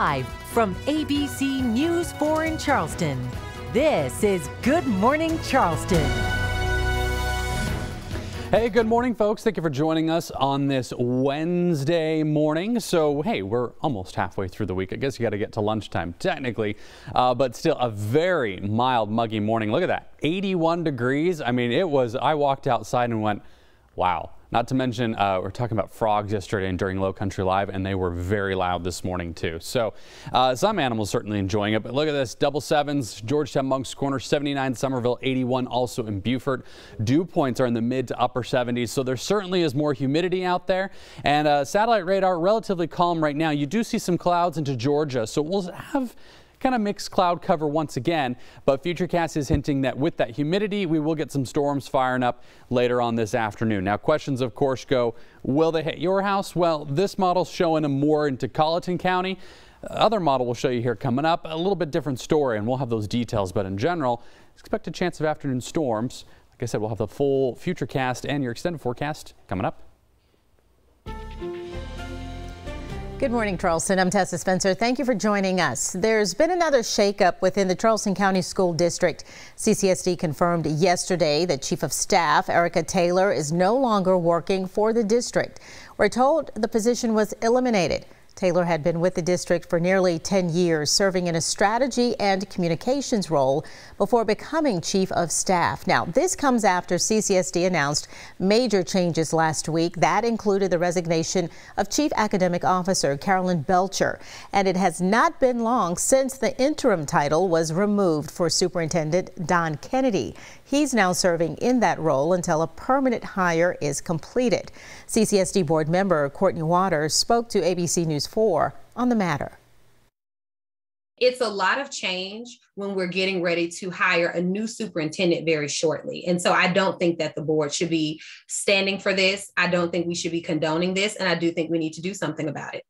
Live from ABC News 4 in Charleston, this is Good Morning Charleston. Hey, good morning, folks. Thank you for joining us on this Wednesday morning. So, hey, we're almost halfway through the week. I guess you got to get to lunchtime, technically, uh, but still a very mild, muggy morning. Look at that 81 degrees. I mean, it was, I walked outside and went, wow. Not to mention, uh, we are talking about frogs yesterday and during Low Country Live, and they were very loud this morning too. So uh, some animals certainly enjoying it. But look at this, double sevens, Georgetown Moncks Corner 79, Summerville 81, also in Beaufort. Dew points are in the mid to upper 70s, so there certainly is more humidity out there. And uh, satellite radar relatively calm right now. You do see some clouds into Georgia, so we'll have kind of mixed cloud cover once again, but Futurecast is hinting that with that humidity, we will get some storms firing up later on this afternoon. Now, questions, of course, go, will they hit your house? Well, this model's showing them more into Colleton County. Other model we'll show you here coming up, a little bit different story, and we'll have those details, but in general, expect a chance of afternoon storms. Like I said, we'll have the full Futurecast and your extended forecast coming up. Good morning, Charleston. I'm Tessa Spencer. Thank you for joining us. There's been another shakeup within the Charleston County School District. CCSD confirmed yesterday that Chief of Staff Erica Taylor is no longer working for the district. We're told the position was eliminated. Taylor had been with the district for nearly 10 years, serving in a strategy and communications role before becoming chief of staff. Now, this comes after CCSD announced major changes last week. That included the resignation of chief academic officer Carolyn Belcher. And it has not been long since the interim title was removed for Superintendent Don Kennedy. He's now serving in that role until a permanent hire is completed. CCSD board member Courtney Waters spoke to ABC News 4 on the matter. It's a lot of change when we're getting ready to hire a new superintendent very shortly. And so I don't think that the board should be standing for this. I don't think we should be condoning this. And I do think we need to do something about it.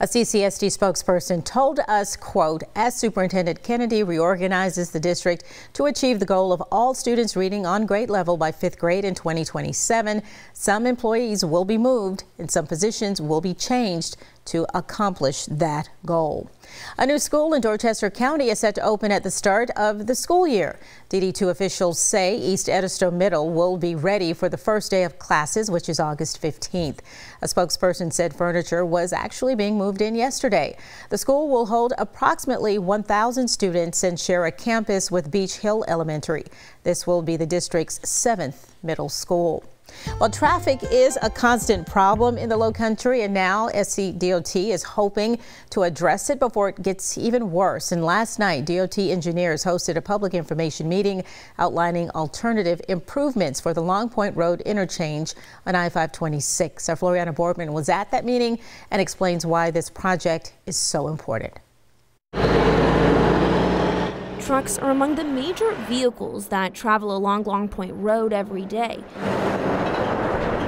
A CCSD spokesperson told us, quote, as Superintendent Kennedy reorganizes the district to achieve the goal of all students reading on grade level by fifth grade in 2027, some employees will be moved and some positions will be changed to accomplish that goal. A new school in Dorchester County is set to open at the start of the school year. DD2 officials say East Edisto Middle will be ready for the first day of classes, which is August 15th. A spokesperson said furniture was actually being moved in yesterday. The school will hold approximately 1,000 students and share a campus with Beech Hill Elementary. This will be the district's seventh middle school. Well, traffic is a constant problem in the low country, and now SCDOT is hoping to address it before it gets even worse. And last night, DOT engineers hosted a public information meeting outlining alternative improvements for the Long Point Road interchange on I-526. Our Floriana Boardman was at that meeting and explains why this project is so important. Trucks are among the major vehicles that travel along Long Point Road every day.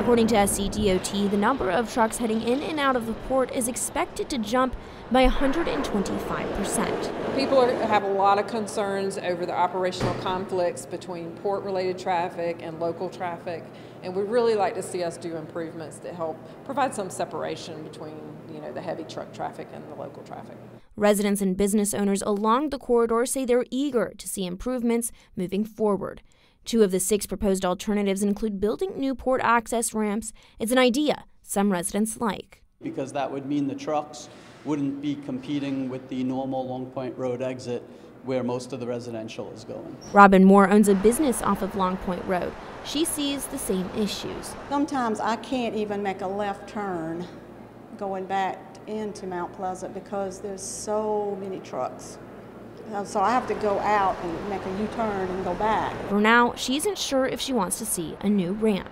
According to SCDOT, the number of trucks heading in and out of the port is expected to jump by 125%. People are, have a lot of concerns over the operational conflicts between port related traffic and local traffic, and we really like to see us do improvements that help provide some separation between you know, the heavy truck traffic and the local traffic. Residents and business owners along the corridor say they're eager to see improvements moving forward. Two of the six proposed alternatives include building new port access ramps. It's an idea some residents like. Because that would mean the trucks wouldn't be competing with the normal Long Point Road exit where most of the residential is going. Robin Moore owns a business off of Long Point Road. She sees the same issues. Sometimes I can't even make a left turn going back into Mount Pleasant because there's so many trucks. Uh, so I have to go out and make a U-turn and go back. For now, she isn't sure if she wants to see a new ramp.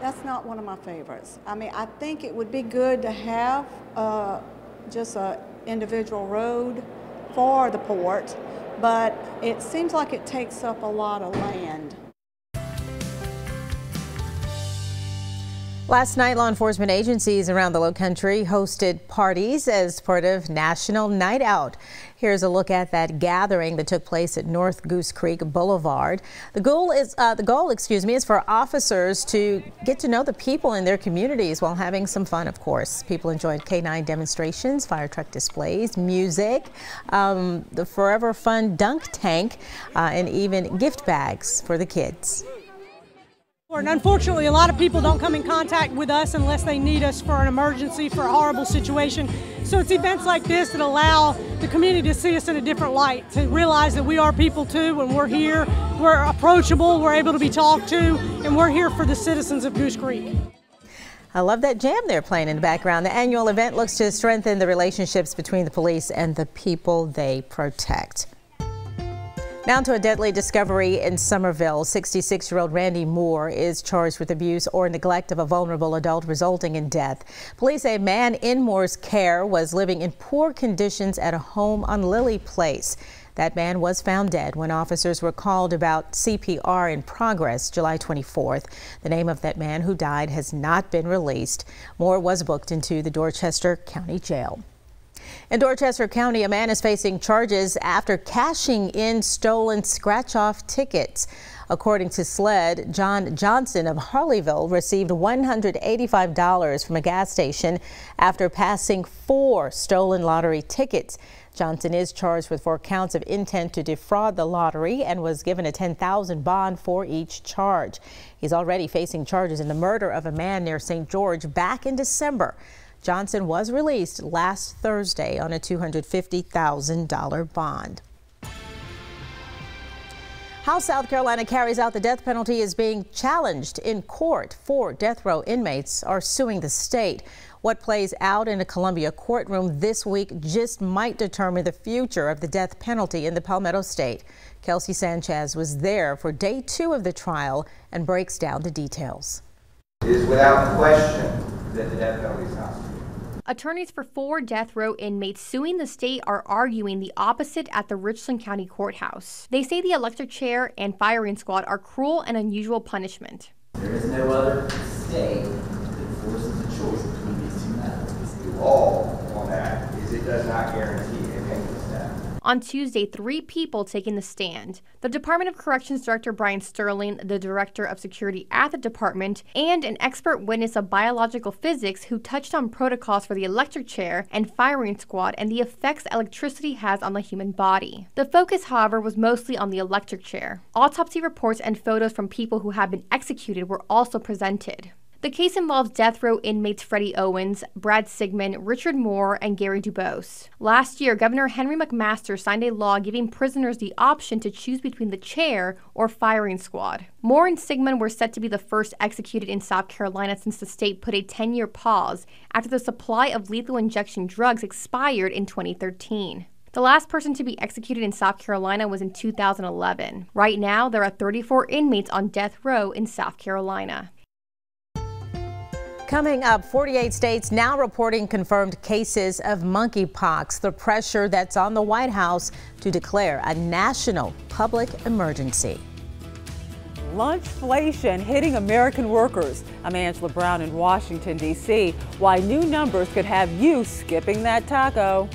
That's not one of my favorites. I mean, I think it would be good to have uh, just an individual road for the port, but it seems like it takes up a lot of land. Last night, law enforcement agencies around the low country hosted parties as part of National Night Out. Here's a look at that gathering that took place at North Goose Creek Boulevard. The goal is uh, the goal, excuse me, is for officers to get to know the people in their communities while having some fun. Of course, people enjoyed K9 demonstrations, fire truck displays, music, um, the Forever Fun dunk tank, uh, and even gift bags for the kids. And unfortunately, a lot of people don't come in contact with us unless they need us for an emergency, for a horrible situation. So it's events like this that allow the community to see us in a different light, to realize that we are people too. When we're here, we're approachable, we're able to be talked to, and we're here for the citizens of Goose Creek. I love that jam they're playing in the background. The annual event looks to strengthen the relationships between the police and the people they protect. Now to a deadly discovery in Summerville. 66-year-old Randy Moore is charged with abuse or neglect of a vulnerable adult resulting in death. Police say a man in Moore's care was living in poor conditions at a home on Lily Place. That man was found dead when officers were called about CPR in progress July 24th. The name of that man who died has not been released. Moore was booked into the Dorchester County Jail. In Dorchester County, a man is facing charges after cashing in stolen scratch-off tickets. According to SLED, John Johnson of Harleyville received $185 from a gas station after passing four stolen lottery tickets. Johnson is charged with four counts of intent to defraud the lottery and was given a 10,000 bond for each charge. He's already facing charges in the murder of a man near St. George back in December. Johnson was released last Thursday on a $250,000 bond. How South Carolina carries out the death penalty is being challenged in court. Four death row inmates are suing the state. What plays out in a Columbia courtroom this week just might determine the future of the death penalty in the Palmetto State. Kelsey Sanchez was there for day two of the trial and breaks down the details. It is without question that the death penalty is constitutional. Attorneys for four death row inmates suing the state are arguing the opposite at the Richland County Courthouse. They say the electric chair and firing squad are cruel and unusual punishment. There is no other state that forces a choice between these two methods. The law on that is it does not guarantee on Tuesday, three people taking the stand. The Department of Corrections Director Bryan Stirling, the Director of Security at the department, and an expert witness of biological physics who touched on protocols for the electric chair and firing squad and the effects electricity has on the human body. The focus, however, was mostly on the electric chair. Autopsy reports and photos from people who have been executed were also presented. The case involves death row inmates Freddie Owens, Brad Sigmon, Richard Moore, and Gary Dubose. Last year, Governor Henry McMaster signed a law giving prisoners the option to choose between the chair or firing squad. Moore and Sigmon were set to be the first executed in South Carolina since the state put a 10 year pause after the supply of lethal injection drugs expired in 2013. The last person to be executed in South Carolina was in 2011. Right now, there are 34 inmates on death row in South Carolina. Coming up, 48 states now reporting confirmed cases of monkeypox, the pressure that's on the White House to declare a national public emergency. Lunchflation hitting American workers. I'm Angela Brown in Washington, D.C. Why new numbers could have you skipping that taco.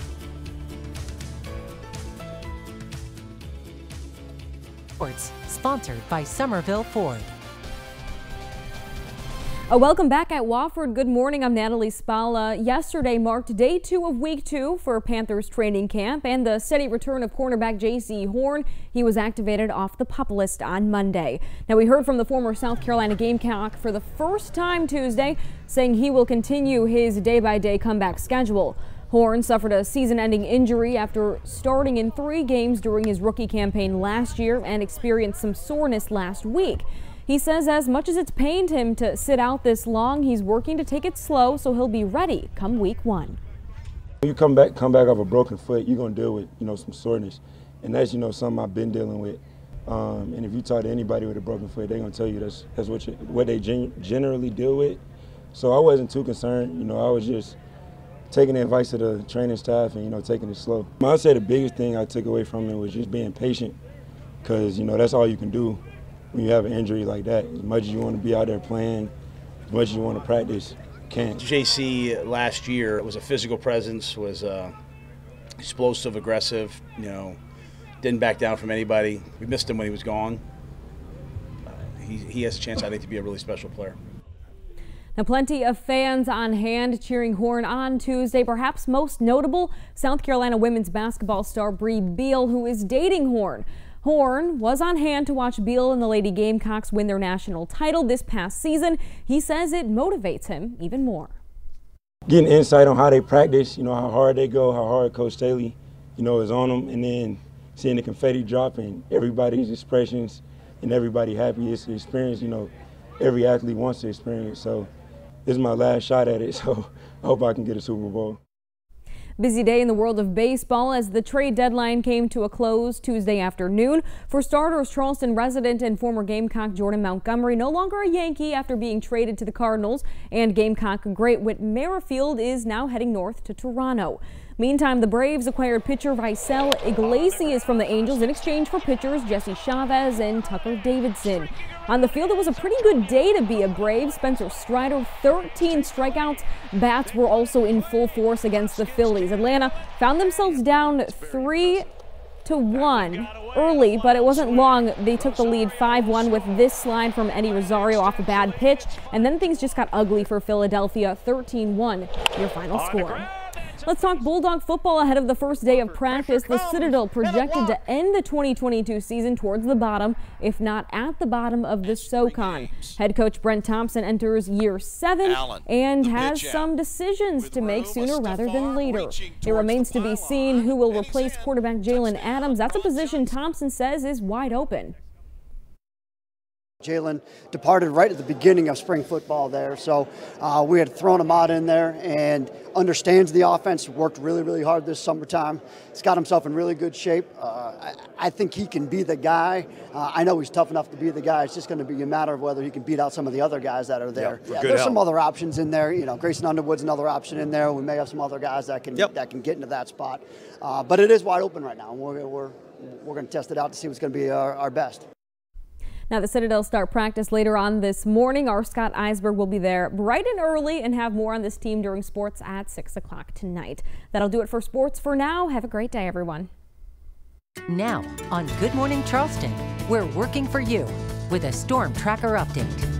Sports, sponsored by Summerville Ford. Uh, welcome back at Wofford. Good morning. I'm Natalie Spalla. Yesterday marked day two of week two for Panthers training camp and the steady return of cornerback Jaycee Horn. He was activated off the pup list on Monday. Now we heard from the former South Carolina Gamecock for the first time Tuesday saying he will continue his day-by-day -day comeback schedule. Horn suffered a season-ending injury after starting in three games during his rookie campaign last year and experienced some soreness last week. He says as much as it's pained him to sit out this long, he's working to take it slow so he'll be ready come week one. When you come back, come back off a broken foot, you're gonna deal with you know some soreness, and that's you know something I've been dealing with. Um, and if you talk to anybody with a broken foot, they're gonna tell you that's that's what you, what they gen generally deal with. So I wasn't too concerned. You know, I was just taking the advice of the training staff and you know taking it slow. I'd say the biggest thing I took away from it was just being patient, because you know that's all you can do when you have an injury like that. As much as you want to be out there playing, as much as you want to practice, can't. Jaycee last year was a physical presence, was uh, explosive, aggressive. You know, didn't back down from anybody. We missed him when he was gone. Uh, he, he has a chance, I think, to be a really special player. Now, plenty of fans on hand cheering Horn on Tuesday. Perhaps most notable, South Carolina women's basketball star Brea Beal, who is dating Horn. Horn was on hand to watch Beal and the Lady Gamecocks win their national title this past season. He says it motivates him even more. Getting insight on how they practice, you know, how hard they go, how hard Coach Staley, you know, is on them, and then seeing the confetti drop and everybody's expressions and everybody happy. It's an experience, you know, every athlete wants to experience. So this is my last shot at it, so I hope I can get a Super Bowl. Busy day in the world of baseball as the trade deadline came to a close Tuesday afternoon. For starters, Charleston resident and former Gamecock Jordan Montgomery no longer a Yankee after being traded to the Cardinals, and Gamecock great Whit Merrifield is now heading north to Toronto. Meantime, the Braves acquired pitcher Raisel Iglesias from the Angels in exchange for pitchers Jesse Chavez and Tucker Davidson. On the field, it was a pretty good day to be a Brave. Spencer Strider, 13 strikeouts. Bats were also in full force against the Phillies. Atlanta found themselves down three to one early, but it wasn't long. They took the lead 5-1 with this slide from Eddie Rosario off a bad pitch, and then things just got ugly for Philadelphia. 13-1, your final score. Let's talk Bulldog football ahead of the first day of practice. The Citadel projected to end the 2022 season towards the bottom, if not at the bottom of the SoCon. Head coach Brent Thompson enters year seven and has some decisions to make sooner rather than later. It remains to be seen who will replace quarterback Jalen Adams. That's a position Thompson says is wide open. Jalen departed right at the beginning of spring football there, so uh, we had thrown him out in there and understands the offense, worked really, really hard this summertime. He's got himself in really good shape. Uh, I, I, think he can be the guy. Uh, I know he's tough enough to be the guy. It's just going to be a matter of whether he can beat out some of the other guys that are there. Yep, yeah, there's help. some other options in there. You know, Grayson Underwood's another option in there. We may have some other guys that can yep. that can get into that spot. Uh, but it is wide open right now, and we're, we're, we're going to test it out to see what's going to be our, our best. Now, the Citadel start practice later on this morning. Our Scott Eisberg will be there bright and early and have more on this team during sports at 6 o'clock tonight. That'll do it for sports for now. Have a great day, everyone. Now, on Good Morning Charleston, we're working for you with a storm tracker update.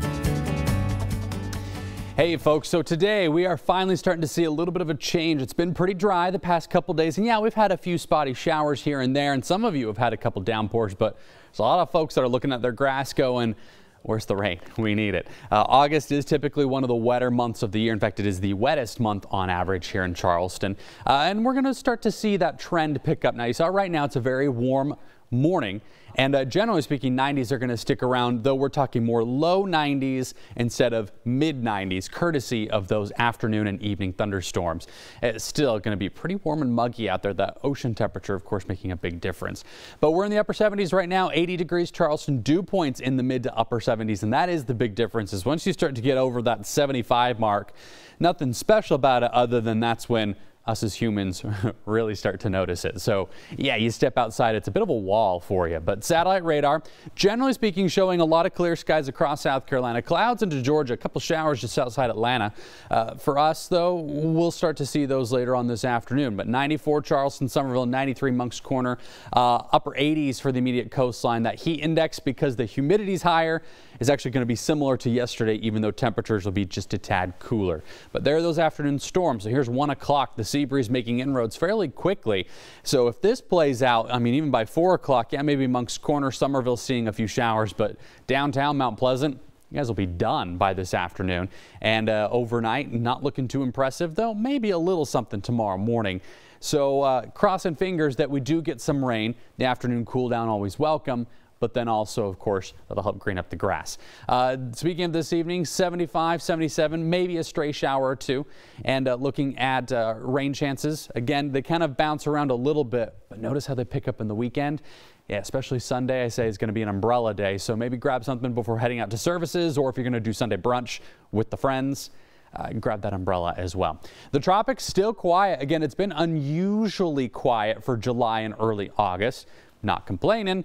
Hey folks, so today we are finally starting to see a little bit of a change. It's been pretty dry the past couple days, and yeah, we've had a few spotty showers here and there, and some of you have had a couple downpours, but a lot of folks that are looking at their grass going, Where's the rain? We need it. Uh, August is typically one of the wetter months of the year. In fact, it is the wettest month on average here in Charleston. Uh, and we're going to start to see that trend pick up. Now, you saw right now it's a very warm morning. And uh, generally speaking, 90s are going to stick around, though we're talking more low 90s instead of mid 90s, courtesy of those afternoon and evening thunderstorms. It's still going to be pretty warm and muggy out there. That ocean temperature, of course, making a big difference. But we're in the upper 70s right now, 80 degrees Charleston, dew points in the mid to upper 70s. And that is the big difference is once you start to get over that 75 mark, nothing special about it other than that's when us as humans really start to notice it. So yeah, you step outside, it's a bit of a wall for you. But satellite radar, generally speaking, showing a lot of clear skies across South Carolina. Clouds into Georgia, a couple showers just outside Atlanta. Uh, for us, though, we'll start to see those later on this afternoon. But 94 Charleston, Summerville, 93 Moncks Corner, uh, upper 80s for the immediate coastline. That heat index, because the humidity is higher, is actually going to be similar to yesterday, even though temperatures will be just a tad cooler. But there are those afternoon storms. So here's 1 o'clock. The sea breeze making inroads fairly quickly. So if this plays out, I mean, even by 4 o'clock, yeah, maybe Moncks Corner, Summerville seeing a few showers, but downtown Mount Pleasant, you guys will be done by this afternoon. And uh, overnight, not looking too impressive, though maybe a little something tomorrow morning. So uh, crossing fingers that we do get some rain. The afternoon cool down always welcome but then also, of course, that'll help green up the grass. Uh, speaking of this evening, 75, 77, maybe a stray shower or two. And uh, looking at uh, rain chances, again, they kind of bounce around a little bit, but notice how they pick up in the weekend. Yeah, especially Sunday, I say is going to be an umbrella day. So maybe grab something before heading out to services, or if you're going to do Sunday brunch with the friends. Uh, grab that umbrella as well. The tropics still quiet. Again, it's been unusually quiet for July and early August. Not complaining,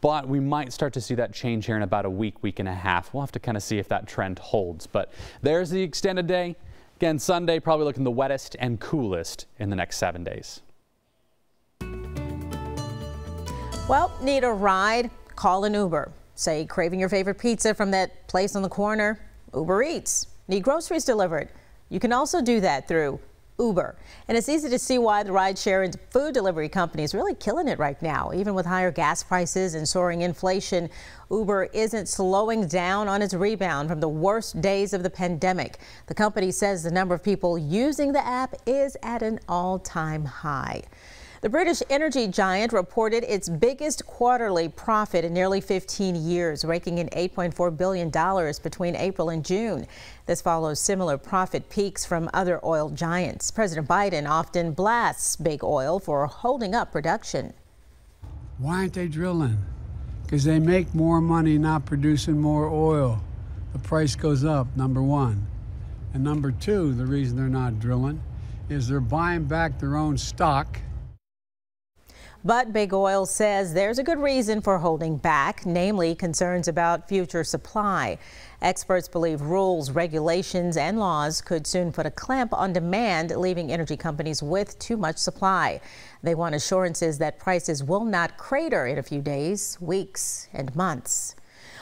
but we might start to see that change here in about a week, week and a half. We'll have to kind of see if that trend holds. But there's the extended day. Again, Sunday probably looking the wettest and coolest in the next seven days. Well, need a ride? Call an Uber. Say craving your favorite pizza from that place on the corner? Uber Eats. Need groceries delivered? You can also do that through Uber. And it's easy to see why the rideshare and food delivery company is really killing it right now. Even with higher gas prices and soaring inflation, Uber isn't slowing down on its rebound from the worst days of the pandemic. The company says the number of people using the app is at an all-time high. The British energy giant reported its biggest quarterly profit in nearly 15 years, raking in $8.4 billion between April and June. This follows similar profit peaks from other oil giants. President Biden often blasts big oil for holding up production. Why aren't they drilling? Because they make more money not producing more oil. The price goes up, number one. And number two, the reason they're not drilling is they're buying back their own stock but Big Oil says there's a good reason for holding back, namely concerns about future supply. Experts believe rules, regulations, and laws could soon put a clamp on demand, leaving energy companies with too much supply. They want assurances that prices will not crater in a few days, weeks, and months.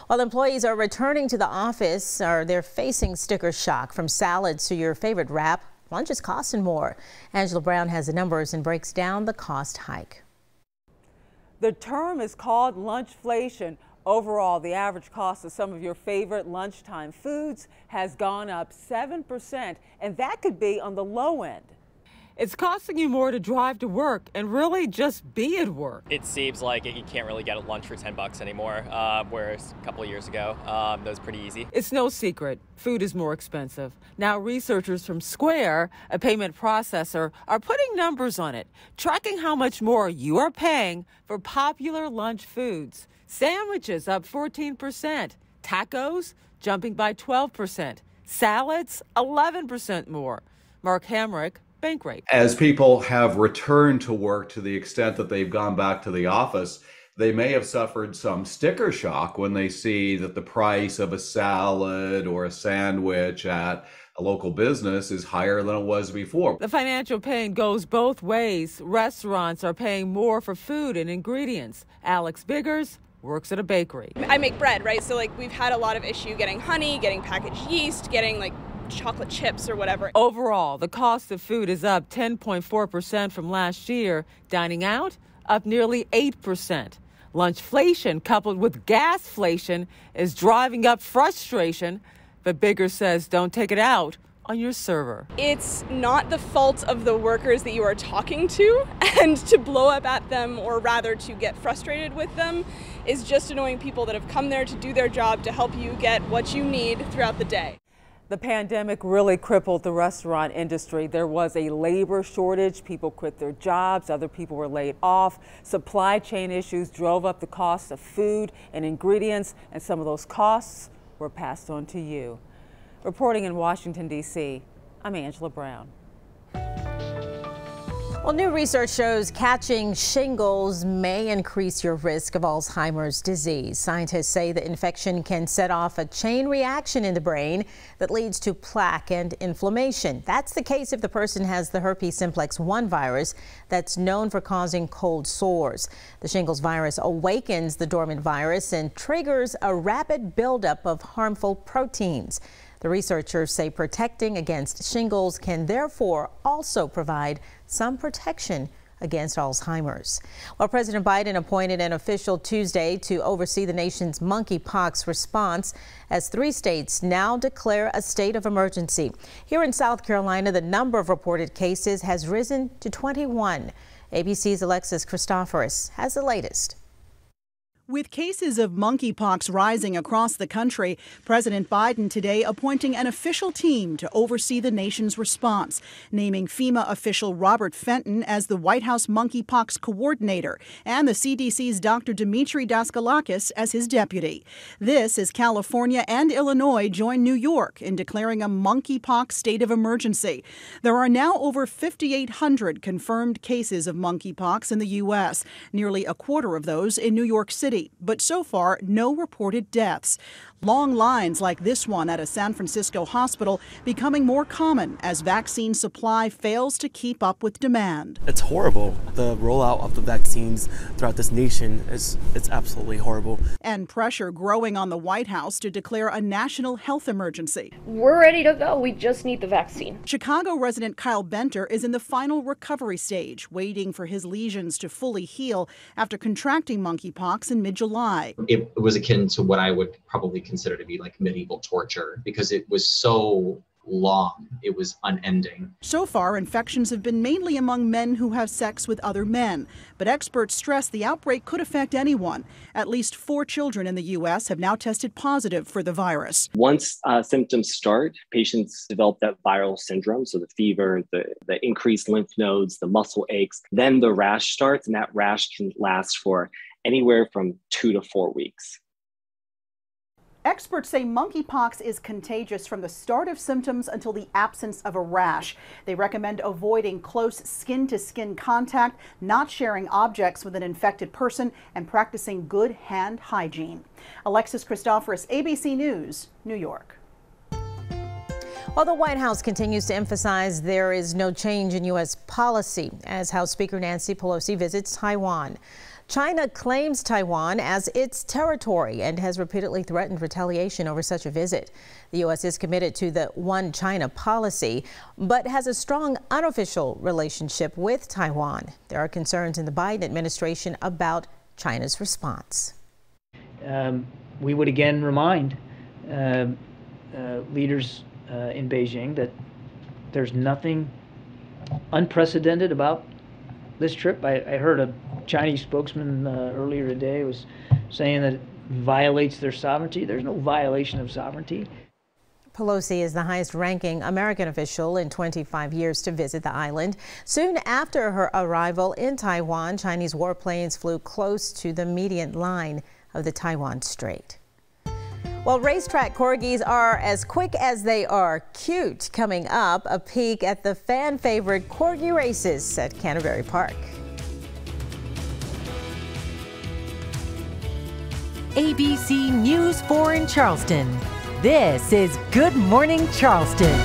While employees are returning to the office, are they're facing sticker shock from salads to your favorite wrap. Lunch is costing more. Angela Brown has the numbers and breaks down the cost hike. The term is called lunchflation. Overall, the average cost of some of your favorite lunchtime foods has gone up 7%, and that could be on the low end. It's costing you more to drive to work and really just be at work. It seems like you can't really get a lunch for 10 bucks anymore, uh, whereas a couple of years ago, um, that was pretty easy. It's no secret. Food is more expensive. Now, researchers from Square, a payment processor, are putting numbers on it, tracking how much more you are paying for popular lunch foods. Sandwiches up 14%, tacos jumping by 12%, salads 11% more. Mark Hamrick, Bankrate. As people have returned to work to the extent that they've gone back to the office, they may have suffered some sticker shock when they see that the price of a salad or a sandwich at a local business is higher than it was before. The financial pain goes both ways. Restaurants are paying more for food and ingredients. Alex Biggers works at a bakery. I make bread, right? So like we've had a lot of issue getting honey, getting packaged yeast, getting like chocolate chips or whatever. Overall, the cost of food is up 10.4% from last year. Dining out, up nearly 8%. Lunchflation coupled with gasflation is driving up frustration, but Bigger says don't take it out on your server. It's not the fault of the workers that you are talking to, and to blow up at them, or rather to get frustrated with them, is just annoying people that have come there to do their job to help you get what you need throughout the day. The pandemic really crippled the restaurant industry. There was a labor shortage. People quit their jobs. Other people were laid off. Supply chain issues drove up the cost of food and ingredients, and some of those costs were passed on to you. Reporting in Washington, D.C., I'm Angela Brown. Well, new research shows catching shingles may increase your risk of Alzheimer's disease. Scientists say the infection can set off a chain reaction in the brain that leads to plaque and inflammation. That's the case if the person has the herpes simplex 1 virus that's known for causing cold sores. The shingles virus awakens the dormant virus and triggers a rapid buildup of harmful proteins. The researchers say protecting against shingles can therefore also provide some protection against Alzheimer's. Well, President Biden appointed an official Tuesday to oversee the nation's monkeypox response as three states now declare a state of emergency. Here in South Carolina, the number of reported cases has risen to 21. ABC's Alexis Christoforous has the latest. With cases of monkeypox rising across the country, President Biden today appointing an official team to oversee the nation's response, naming FEMA official Robert Fenton as the White House monkeypox coordinator and the CDC's Dr. Demetre Daskalakis as his deputy. This as California and Illinois join New York in declaring a monkeypox state of emergency. There are now over 5,800 confirmed cases of monkeypox in the U.S., nearly a quarter of those in New York City. But so far, no reported deaths. Long lines like this one at a San Francisco hospital becoming more common as vaccine supply fails to keep up with demand. It's horrible. The rollout of the vaccines throughout this nation is it's absolutely horrible. And pressure growing on the White House to declare a national health emergency. We're ready to go. We just need the vaccine. Chicago resident Kyle Benter is in the final recovery stage, waiting for his lesions to fully heal after contracting monkeypox in mid-July. It was akin to what I would probably consider to be like medieval torture because it was so long. It was unending. So far, infections have been mainly among men who have sex with other men, but experts stress the outbreak could affect anyone. At least four children in the U.S. have now tested positive for the virus. Once uh, symptoms start, patients develop that viral syndrome, so the fever, the, the increased lymph nodes, the muscle aches, then the rash starts, and that rash can last for anywhere from two to four weeks. Experts say monkeypox is contagious from the start of symptoms until the absence of a rash. They recommend avoiding close skin to skin contact, not sharing objects with an infected person, and practicing good hand hygiene. Alexis Christoforous, ABC News, New York. While the White House continues to emphasize there is no change in U.S. policy as House Speaker Nancy Pelosi visits Taiwan. China claims Taiwan as its territory and has repeatedly threatened retaliation over such a visit. The U.S. is committed to the one China policy, but has a strong unofficial relationship with Taiwan. There are concerns in the Biden administration about China's response. Um, we would again remind uh, uh, leaders uh, in Beijing that there's nothing unprecedented about this trip. I, I heard a Chinese spokesman uh, earlier today was saying that it violates their sovereignty. There's no violation of sovereignty. Pelosi is the highest ranking American official in 25 years to visit the island. Soon after her arrival in Taiwan, Chinese warplanes flew close to the median line of the Taiwan Strait. Well, racetrack corgis are as quick as they are cute. Coming up, a peek at the fan favorite corgi races at Canterbury Park. ABC News 4 in Charleston. This is Good Morning Charleston.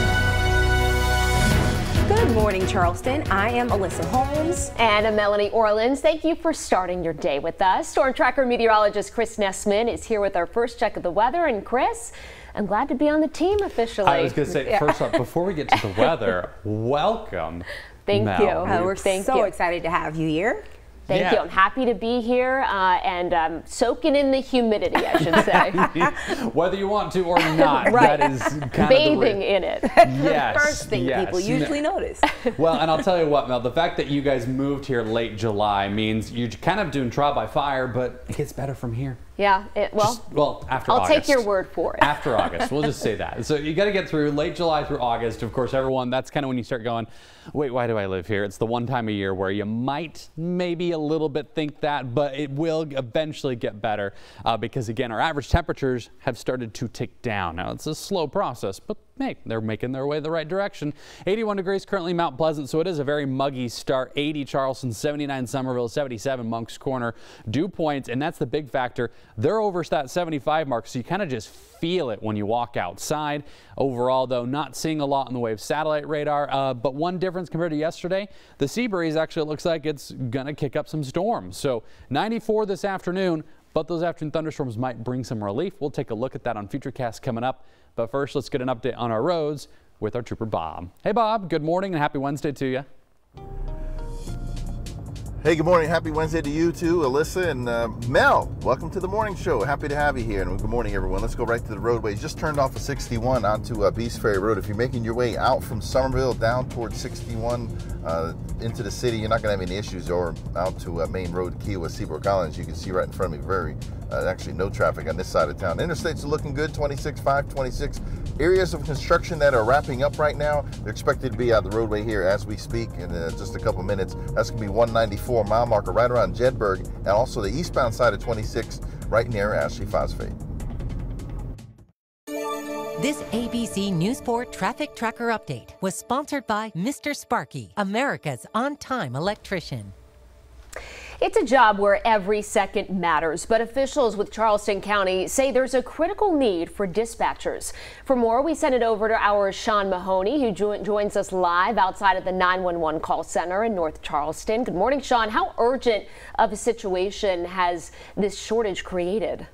Good morning, Charleston. I am Alyssa Holmes. And I'm Melanie Orlins. Thank you for starting your day with us. Storm Tracker meteorologist Chris Nessman is here with our first check of the weather. And Chris, I'm glad to be on the team officially. I was going to say, yeah. first off, before we get to the weather, welcome. Thank Mel. you. Uh, we're Thank so you. excited to have you here. Thank yeah. you. I'm happy to be here uh, and um, soaking in the humidity, I should say. Whether you want to or not, right. that is kind of Bathing in it. Yes. First thing yes. people usually no. notice. well, and I'll tell you what, Mel, the fact that you guys moved here late July means you're kind of doing trial by fire, but it gets better from here. Yeah, it, well, just, well, after August. I'll August. take your word for it. After August, we'll just say that. So you got to get through late July through August. Of course, everyone, that's kind of when you start going, wait, why do I live here? It's the one time a year where you might maybe a little bit think that, but it will eventually get better uh, because, again, our average temperatures have started to tick down. Now, it's a slow process, but hey, they're making their way the right direction. 81 degrees currently Mount Pleasant, so it is a very muggy start. 80 Charleston, 79 Summerville, 77 Moncks Corner. Dew points, and that's the big factor. They're over that 75 mark, so you kind of just feel it when you walk outside. Overall, though, not seeing a lot in the way of satellite radar, uh, but one difference compared to yesterday, the sea breeze actually looks like it's going to kick up some storms. So 94 this afternoon, but those afternoon thunderstorms might bring some relief. We'll take a look at that on Futurecast coming up. But first, let's get an update on our roads with our trooper Bob. Hey Bob, good morning and happy Wednesday to you. Hey, good morning. Happy Wednesday to you too, Alyssa and uh, Mel. Welcome to the morning show. Happy to have you here. And good morning, everyone. Let's go right to the roadways. Just turned off of 61 onto uh, Bees Ferry Road. If you're making your way out from Summerville down towards 61 uh, into the city, you're not going to have any issues. Or out to uh, Main Road, West, Seabrook Islands. You can see right in front of me. Very uh, actually no traffic on this side of town. Interstates are looking good. 26, 5, 26. Areas of construction that are wrapping up right now. They're expected to be out of the roadway here as we speak in uh, just a couple minutes. That's going to be 194 mile marker right around Jedburgh and also the eastbound side of 26 right near Ashley Phosphate. This ABC News 4 traffic tracker update was sponsored by Mr. Sparky, America's on time electrician. It's a job where every second matters, but officials with Charleston County say there's a critical need for dispatchers. For more, we send it over to our Sean Mahoney, who jo joins us live outside of the 911 call center in North Charleston. Good morning, Sean. How urgent of a situation has this shortage created?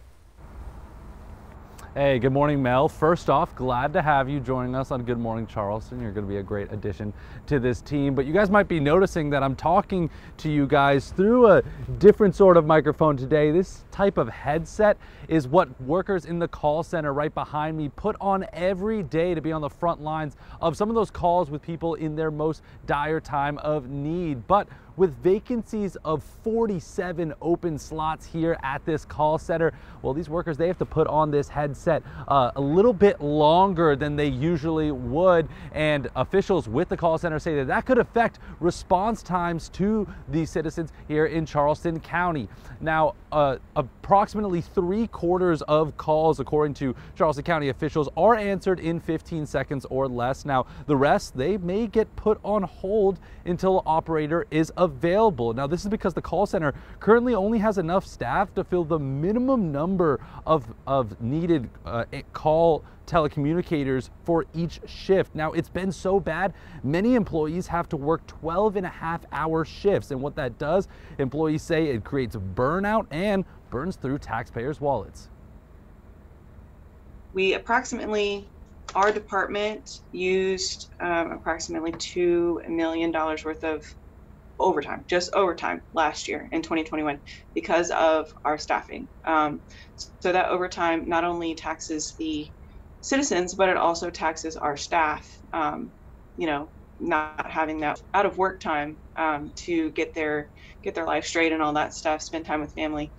Hey, good morning, Mel. First off, glad to have you joining us on Good Morning Charleston. You're going to be a great addition to this team. But you guys might be noticing that I'm talking to you guys through a different sort of microphone today. This type of headset is what workers in the call center right behind me put on every day to be on the front lines of some of those calls with people in their most dire time of need. But with vacancies of 47 open slots here at this call center. Well, these workers, they have to put on this headset uh, a little bit longer than they usually would. And officials with the call center say that that could affect response times to the citizens here in Charleston County. Now, uh, approximately three quarters of calls, according to Charleston County officials, are answered in 15 seconds or less. Now, the rest, they may get put on hold until an operator is available. Now, this is because the call center currently only has enough staff to fill the minimum number of, of needed uh, call telecommunicators for each shift. Now, it's been so bad, many employees have to work 12 and a half hour shifts. And what that does, employees say it creates burnout and burns through taxpayers' wallets. We approximately, our department used um, approximately $2 million worth of overtime, just overtime last year in 2021 because of our staffing. Um, so that overtime not only taxes the citizens, but it also taxes our staff. Um, you know, not having that out of work time um, to get their get their life straight and all that stuff, spend time with family.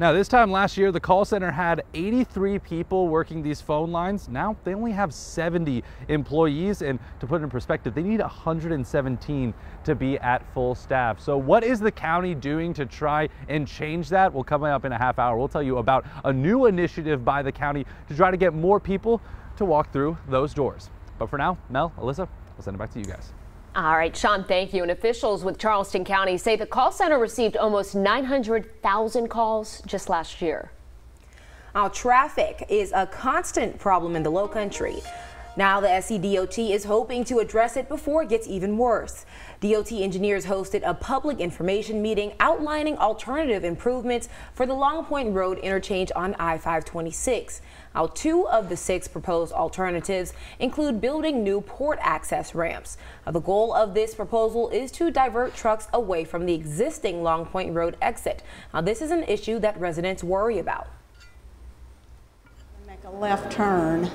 Now, this time last year, the call center had 83 people working these phone lines. Now they only have 70 employees. And to put it in perspective, they need 117 to be at full staff. So what is the county doing to try and change that? Well, coming up in a half hour, we'll tell you about a new initiative by the county to try to get more people to walk through those doors. But for now, Mel, Alyssa, I'll send it back to you guys. All right, Sean, thank you. And officials with Charleston County say the call center received almost 900,000 calls just last year. Now, traffic is a constant problem in the low country. Now the SCDOT is hoping to address it before it gets even worse. DOT engineers hosted a public information meeting outlining alternative improvements for the Long Point Road interchange on I-526. Now, two of the six proposed alternatives include building new port access ramps. Now, the goal of this proposal is to divert trucks away from the existing Long Point Road exit. Now, this is an issue that residents worry about. Make a left turn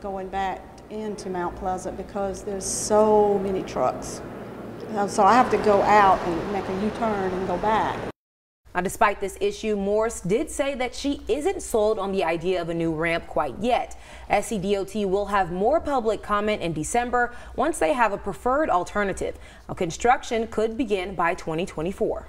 going back into Mount Pleasant because there's so many trucks. Uh, so I have to go out and make a U-turn and go back. Now, despite this issue, Morse did say that she isn't sold on the idea of a new ramp quite yet. SCDOT will have more public comment in December once they have a preferred alternative. Now, construction could begin by 2024.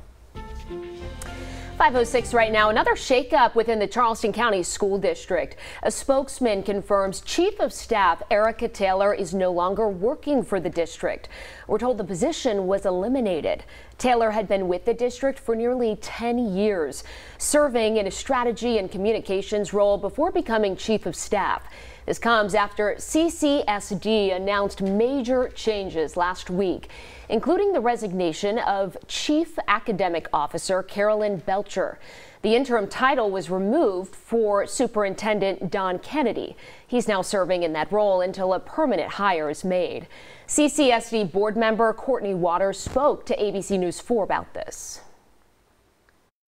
506 right now. Another shakeup within the Charleston County School District. A spokesman confirms Chief of Staff Erica Taylor is no longer working for the district. We're told the position was eliminated. Taylor had been with the district for nearly 10 years, serving in a strategy and communications role before becoming Chief of Staff. This comes after CCSD announced major changes last week, including the resignation of Chief Academic Officer Carolyn Belcher. The interim title was removed for Superintendent Don Kennedy. He's now serving in that role until a permanent hire is made. CCSD board member Courtney Waters spoke to ABC News 4 about this.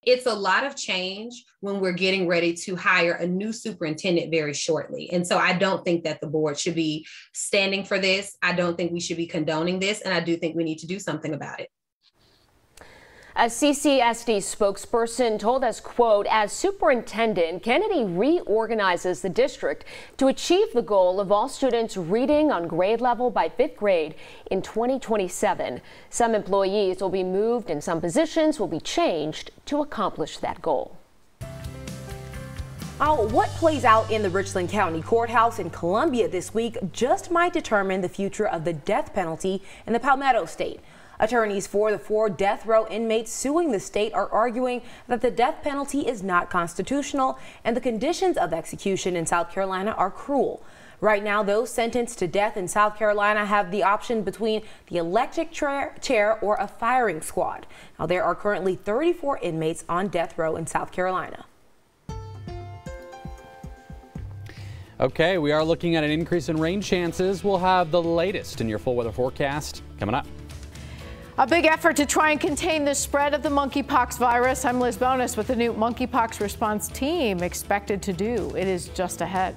It's a lot of change when we're getting ready to hire a new superintendent very shortly. And so I don't think that the board should be standing for this. I don't think we should be condoning this. And I do think we need to do something about it. A CCSD spokesperson told us, quote, as superintendent, Kennedy reorganizes the district to achieve the goal of all students reading on grade level by fifth grade in 2027. Some employees will be moved and some positions will be changed to accomplish that goal. Now, what plays out in the Richland County Courthouse in Columbia this week just might determine the future of the death penalty in the Palmetto State. Attorneys for the four death row inmates suing the state are arguing that the death penalty is not constitutional and the conditions of execution in South Carolina are cruel. Right now, those sentenced to death in South Carolina have the option between the electric chair or a firing squad. Now, there are currently 34 inmates on death row in South Carolina. Okay, we are looking at an increase in rain chances. We'll have the latest in your full weather forecast coming up. A big effort to try and contain the spread of the monkeypox virus. I'm Liz Bonis with the new monkeypox response team expected to do. It is just ahead.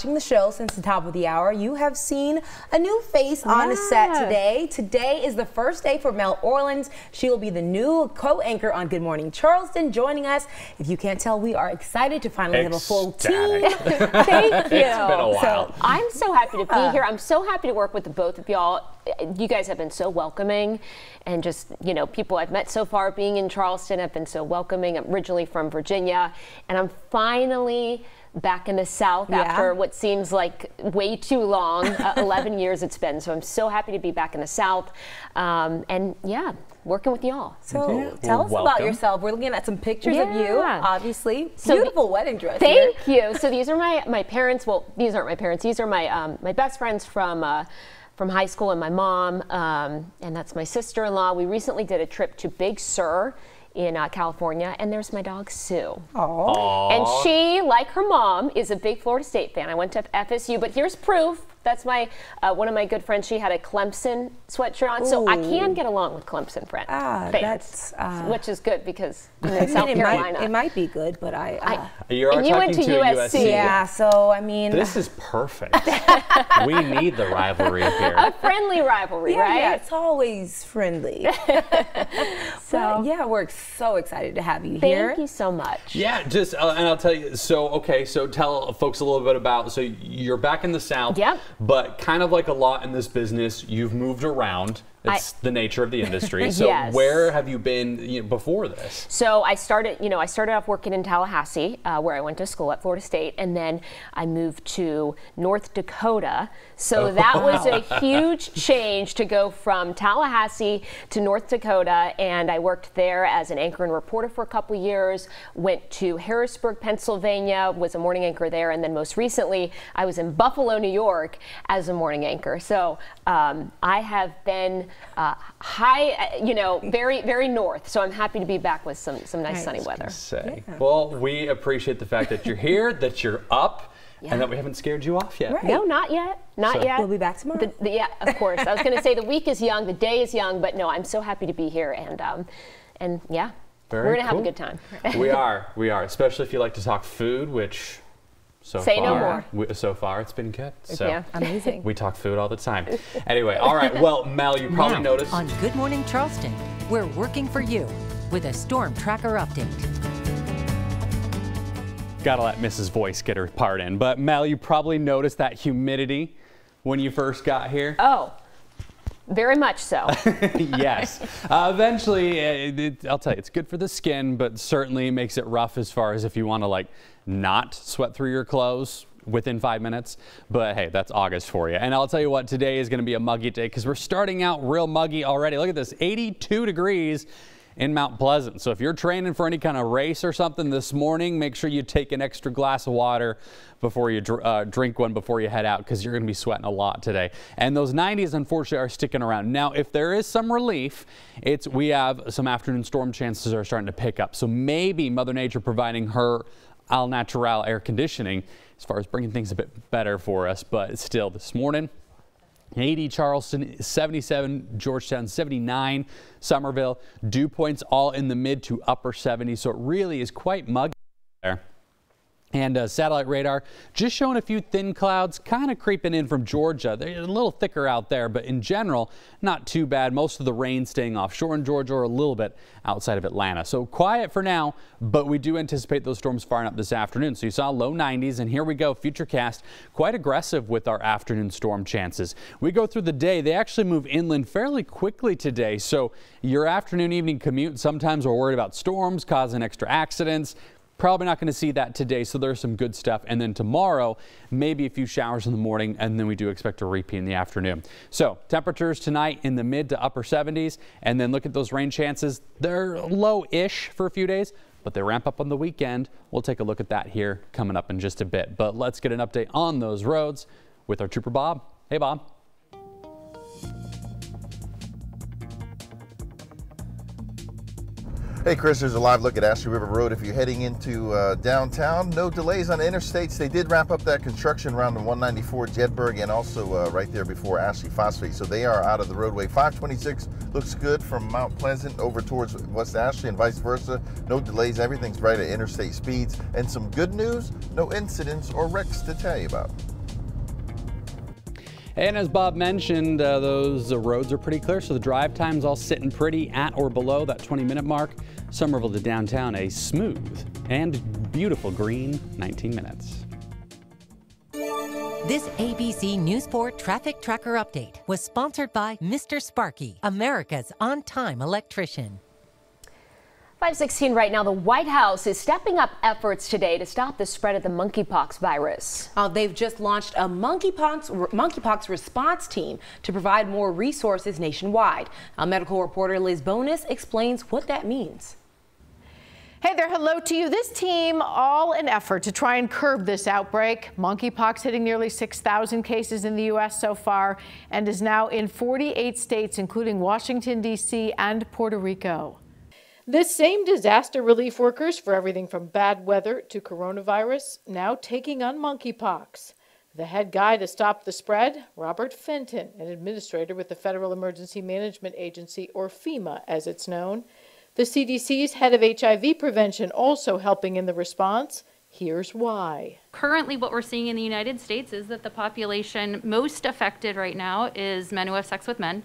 Watching the show since the top of the hour, you have seen a new face on the set today. Today is the first day for Mel Orlins. She will be the new co-anchor on Good Morning Charleston, joining us. If you can't tell, we are excited to finally have a full team. Thank you. It's been a while. So, I'm so happy to be uh, here. I'm so happy to work with the both of y'all. You guys have been so welcoming and just, you know, people I've met so far being in Charleston have been so welcoming. I'm originally from Virginia and I'm finally back in the South Yeah. after what seems like way too long. uh, 11 years it's been. So I'm so happy to be back in the South. Um, and yeah, working with y'all. So tell us about yourself. We're looking at some pictures of you, obviously. So the- Beautiful wedding dress. here. Thank you. So these are my my parents. Well, these aren't my parents. These are my um, my best friends from. Uh, from high school and my mom, um, and that's my sister-in-law. We recently did a trip to Big Sur in uh, California, and there's my dog Sue. Aww. And she, like her mom, is a big Florida State fan. I went to FSU, but here's proof. That's my uh, one of my good friends. She had a Clemson sweatshirt on, so I can get along with Clemson friends, Ah, fans, that's, uh, which is good because I'm I in mean, South it Carolina. Might, it might be good, but I. Uh, You are And you went talking to a USC. Yeah, so I mean. This is perfect. we need the rivalry here. a friendly rivalry, yeah, right? yeah, it's always friendly. so yeah, we're so excited to have you Thank here. Thank you so much. Yeah, just uh, and I'll tell you. So okay, so tell folks a little bit about. So you're back in the South. Yep. But kind of like a lot in this business, you've moved around. It's the nature of the industry. So Yes. where have you been you know, before this? So I started, you know, I started off working in Tallahassee, uh, where I went to school at Florida State, and then I moved to North Dakota. So Oh, that was a huge change to go from Tallahassee to North Dakota, and I worked there as an anchor and reporter for a couple years. Went to Harrisburg, Pennsylvania, was a morning anchor there, and then most recently I was in Buffalo, New York, as a morning anchor. So um, I have been uh, high, uh, you know, very very north. So I'm happy to be back with some some nice sunny weather. Say. Well, we appreciate the fact that you're here, that you're up, Yeah. and that we haven't scared you off yet. No, not yet. Not So- yet. We'll be back tomorrow. The, the- yeah, of course. I was going to say the week is young, the day is young, but no, I'm so happy to be here, and um, and yeah, Very we're gonna have a good time. we are, we are, especially if you like to talk food, which so Say no far, more. we- so far it's been good. So Yeah, amazing. We talk food all the time. Anyway, all right. Well, Mel, you probably Now, noticed. On Good Morning Charleston, we're working for you with a storm tracker update. Gotta let Mrs. Voice get her part in. But Mel, you probably noticed that humidity when you first got here. Oh, very much so. yes. Uh, eventually, uh, it, it- I'll tell you, it's good for the skin, but certainly makes it rough as far as if you want to like not sweat through your clothes within five minutes. But hey, that's August for you. And I'll tell you what, today is going to be a muggy day because we're starting out real muggy already. Look at this, 82 degrees in Mount Pleasant. So if you're training for any kind of race or something this morning, make sure you take an extra glass of water before you uh, drink one before you head out because you're going to be sweating a lot today. And those 90s unfortunately are sticking around. Now, if there is some relief, it's we have some afternoon storm chances are starting to pick up. So maybe Mother Nature providing her al natural air conditioning as far as bringing things a bit better for us. But still, this morning, 80 Charleston, 77 Georgetown, 79 Summerville. Dew points all in the mid to upper 70s, so it really is quite muggy there. And uh, satellite radar just showing a few thin clouds kind of creeping in from Georgia. They're a little thicker out there, but in general, not too bad. Most of the rain staying offshore in Georgia or a little bit outside of Atlanta. So quiet for now, but we do anticipate those storms firing up this afternoon. So you saw low 90s, and here we go. Futurecast quite aggressive with our afternoon storm chances. We go through the day. They actually move inland fairly quickly today. So your afternoon, evening commute, sometimes we're worried about storms causing extra accidents Probably not going to see that today, so there's some good stuff. And then tomorrow, maybe a few showers in the morning, and then we do expect a repeat in the afternoon. So temperatures tonight in the mid to upper 70s, and then look at those rain chances. They're low-ish for a few days, but they ramp up on the weekend. We'll take a look at that here coming up in just a bit. But let's get an update on those roads with our trooper Bob. Hey, Bob. Hey Chris, there's a live look at Ashley River Road. If you're heading into uh, downtown, no delays on the interstates. They did wrap up that construction around the 194 Jedburg and also uh, right there before Ashley Phosphate. So they are out of the roadway. 526 looks good from Mount Pleasant over towards West Ashley and vice versa. No delays. Everything's right at interstate speeds. And some good news, no incidents or wrecks to tell you about. And as Bob mentioned, uh, those uh, roads are pretty clear, so the drive time's all sitting pretty at or below that 20 minute mark. Summerville to downtown, a smooth and beautiful green 19 minutes. This ABC News 4 traffic tracker update was sponsored by Mr. Sparky, America's on time electrician. 516 right now, the White House is stepping up efforts today to stop the spread of the monkeypox virus. Uh, they've just launched a monkeypox, monkeypox response team to provide more resources nationwide. Our medical reporter Liz Bonis explains what that means. Hey there, hello to you. This team, all an effort to try and curb this outbreak. Monkeypox hitting nearly 6,000 cases in the U.S. so far and is now in 48 states, including Washington, D.C. and Puerto Rico. This same disaster relief workers for everything from bad weather to coronavirus now taking on monkeypox. The head guy to stop the spread, Robert Fenton, an administrator with the Federal Emergency Management Agency, or FEMA as it's known. The CDC's head of HIV prevention also helping in the response. Here's why. Currently, what we're seeing in the United States is that the population most affected right now is men who have sex with men.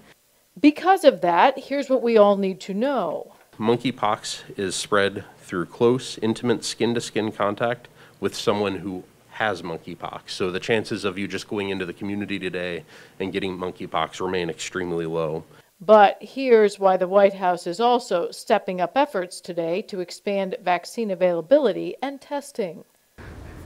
Because of that, here's what we all need to know. Monkeypox is spread through close, intimate skin to skin contact with someone who has monkeypox. So the chances of you just going into the community today and getting monkeypox remain extremely low. But here's why the White House is also stepping up efforts today to expand vaccine availability and testing.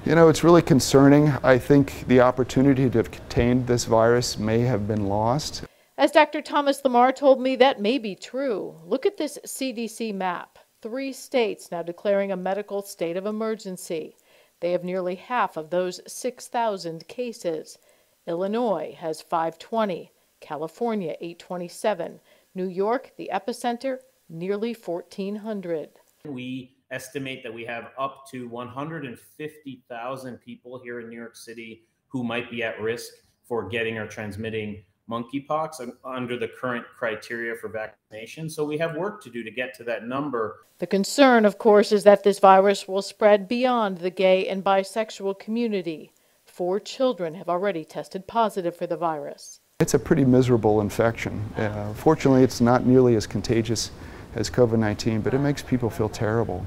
You know, it's really concerning. I think the opportunity to have contained this virus may have been lost. As Dr. Thomas Lamar told me, that may be true. Look at this CDC map. Three states now declaring a medical state of emergency. They have nearly half of those 6,000 cases. Illinois has 520. California 827, New York, the epicenter, nearly 1400. We estimate that we have up to 150,000 people here in New York City who might be at risk for getting or transmitting monkeypox under the current criteria for vaccination. So we have work to do to get to that number. The concern, of course, is that this virus will spread beyond the gay and bisexual community. Four children have already tested positive for the virus. It's a pretty miserable infection. Uh, fortunately, it's not nearly as contagious as COVID-19, but it makes people feel terrible.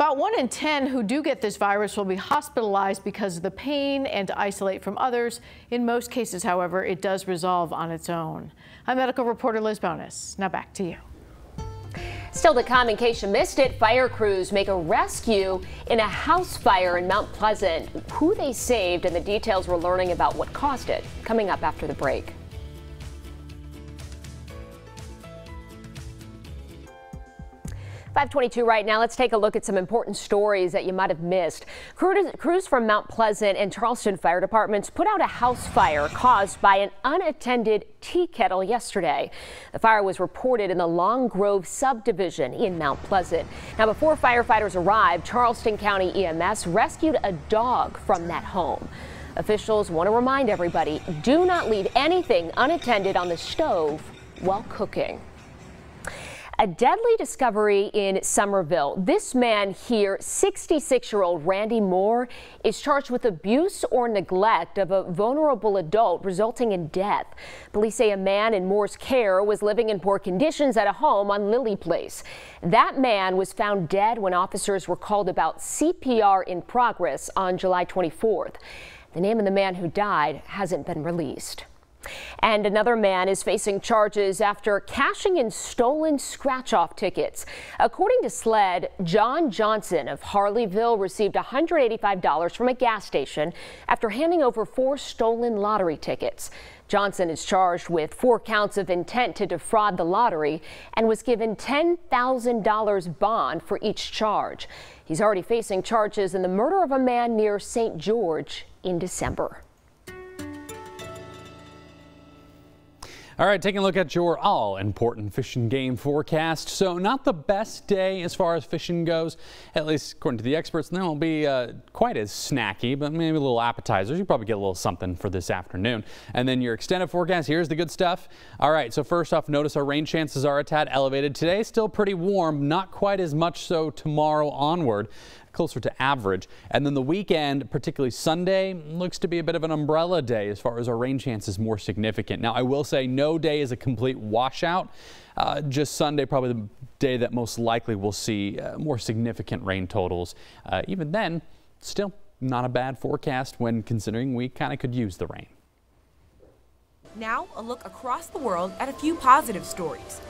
About one in 10 who do get this virus will be hospitalized because of the pain and to isolate from others. In most cases, however, it does resolve on its own. I'm medical reporter Liz Bonis. Now back to you. Still to come, in case you missed it, fire crews make a rescue in a house fire in Mount Pleasant. Who they saved and the details we're learning about what caused it coming up after the break. 522 right now. Let's take a look at some important stories that you might have missed. Crews from Mount Pleasant and Charleston fire departments put out a house fire caused by an unattended tea kettle yesterday. The fire was reported in the Long Grove subdivision in Mount Pleasant. Now, before firefighters arrived, Charleston County EMS rescued a dog from that home. Officials want to remind everybody do not leave anything unattended on the stove while cooking. A deadly discovery in Summerville. This man here, 66 year old Randy Moore, is charged with abuse or neglect of a vulnerable adult, resulting in death. Police say a man in Moore's care was living in poor conditions at a home on Lily Place. That man was found dead when officers were called about CPR in progress on July 24th. The name of the man who died hasn't been released. And another man is facing charges after cashing in stolen scratch off tickets. According to SLED, John Johnson of Harleyville received $185 from a gas station after handing over four stolen lottery tickets. Johnson is charged with four counts of intent to defraud the lottery and was given $10,000 bond for each charge. He's already facing charges in the murder of a man near St. George in December. All right, taking a look at your all important fish and game forecast. So not the best day as far as fishing goes, at least according to the experts. They won't be uh, quite as snacky, but maybe a little appetizers. You probably get a little something for this afternoon. And then your extended forecast, here's the good stuff. All right, so first off, notice our rain chances are a tad elevated today. Still pretty warm, not quite as much so tomorrow onward closer to average. And then the weekend, particularly Sunday, looks to be a bit of an umbrella day as far as our rain chances more significant. Now, I will say no day is a complete washout. Uh, just Sunday, probably the day that most likely we'll see uh, more significant rain totals. Uh, even then, still not a bad forecast when considering we kind of could use the rain. Now, a look across the world at a few positive stories.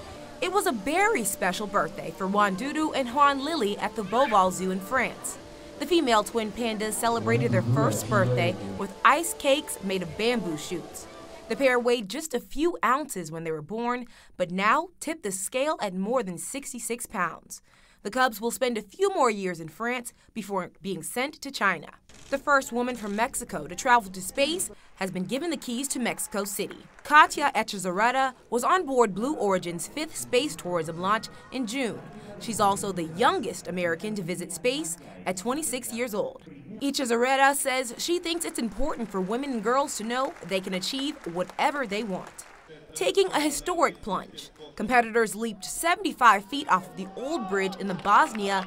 It was a very special birthday for Yuandudu and Huanlili at the Beauval Zoo in France. The female twin pandas celebrated their first birthday with ice cakes made of bamboo shoots. The pair weighed just a few ounces when they were born, but now tip the scale at more than 66 pounds. The Cubs will spend a few more years in France before being sent to China. The first woman from Mexico to travel to space has been given the keys to Mexico City. Katya Echazarreta was on board Blue Origin's fifth space tourism launch in June. She's also the youngest American to visit space at 26 years old. Echazarreta says she thinks it's important for women and girls to know they can achieve whatever they want. Taking a historic plunge, competitors leaped 75 feet off the old bridge in the Bosnia,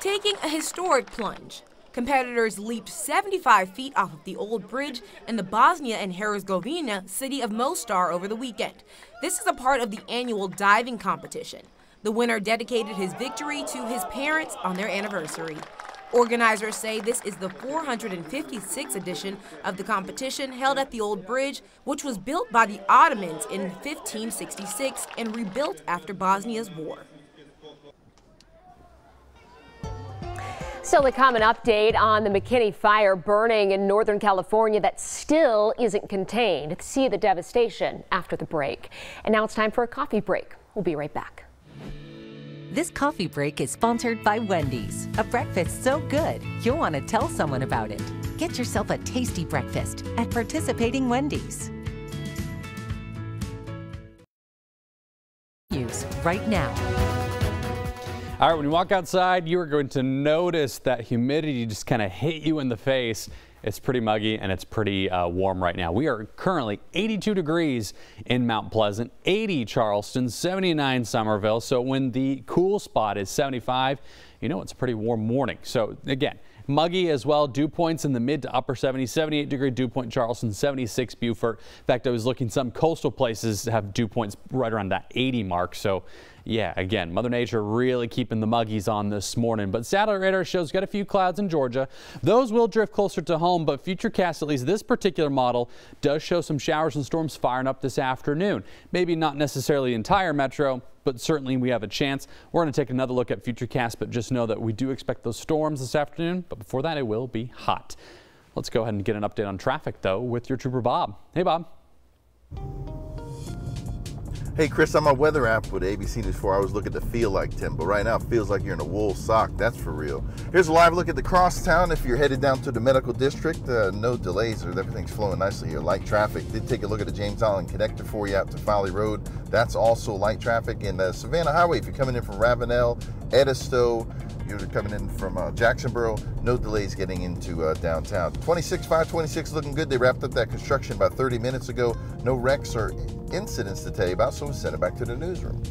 taking a historic plunge. Competitors leaped 75 feet off of the old bridge in the Bosnia and Herzegovina city of Mostar over the weekend. This is a part of the annual diving competition. The winner dedicated his victory to his parents on their anniversary. Organizers say this is the 456th edition of the competition held at the Old Bridge, which was built by the Ottomans in 1566 and rebuilt after Bosnia's war. Still to come, an update on the McKinney fire burning in Northern California that still isn't contained. See the devastation after the break. And now it's time for a coffee break. We'll be right back. This coffee break is sponsored by Wendy's. A breakfast so good, you'll want to tell someone about it. Get yourself a tasty breakfast at participating Wendy's. Use right now. All right, when you walk outside, you are going to notice that humidity just kind of hit you in the face. It's pretty muggy and it's pretty uh, warm right now. We are currently 82 degrees in Mount Pleasant, 80 Charleston, 79 Summerville. So when the cool spot is 75, you know it's a pretty warm morning. So again, Muggy as well. Dew points in the mid to upper 70s. 78 degree dew point Charleston, 76 Beaufort. In fact, I was looking some coastal places have dew points right around that 80 mark. So yeah, again, Mother Nature really keeping the muggies on this morning. But satellite radar shows got a few clouds in Georgia. Those will drift closer to home, but Futurecast, at least this particular model, does show some showers and storms firing up this afternoon. Maybe not necessarily entire metro, but certainly we have a chance. We're going to take another look at Futurecast, but just know that we do expect those storms this afternoon. But before that, it will be hot. Let's go ahead and get an update on traffic, though, with your trooper Bob. Hey, Bob. Hey Chris, on my weather app with ABC News 4, I look at the feel like temp, but right now it feels like you're in a wool sock. That's for real. Here's a live look at the crosstown. If you're headed down to the medical district, uh, no delays. Everything's flowing nicely here. Light traffic. Did take a look at the James Island connector for you out to Folly Road. That's also light traffic. And uh, Savannah Highway, if you're coming in from Ravenel, Edisto, you're coming in from uh, Jacksonboro, no delays getting into uh, downtown. 26 526 looking good. They wrapped up that construction about 30 minutes ago. No wrecks or incidents to tell you about, so we send it back to the newsroom.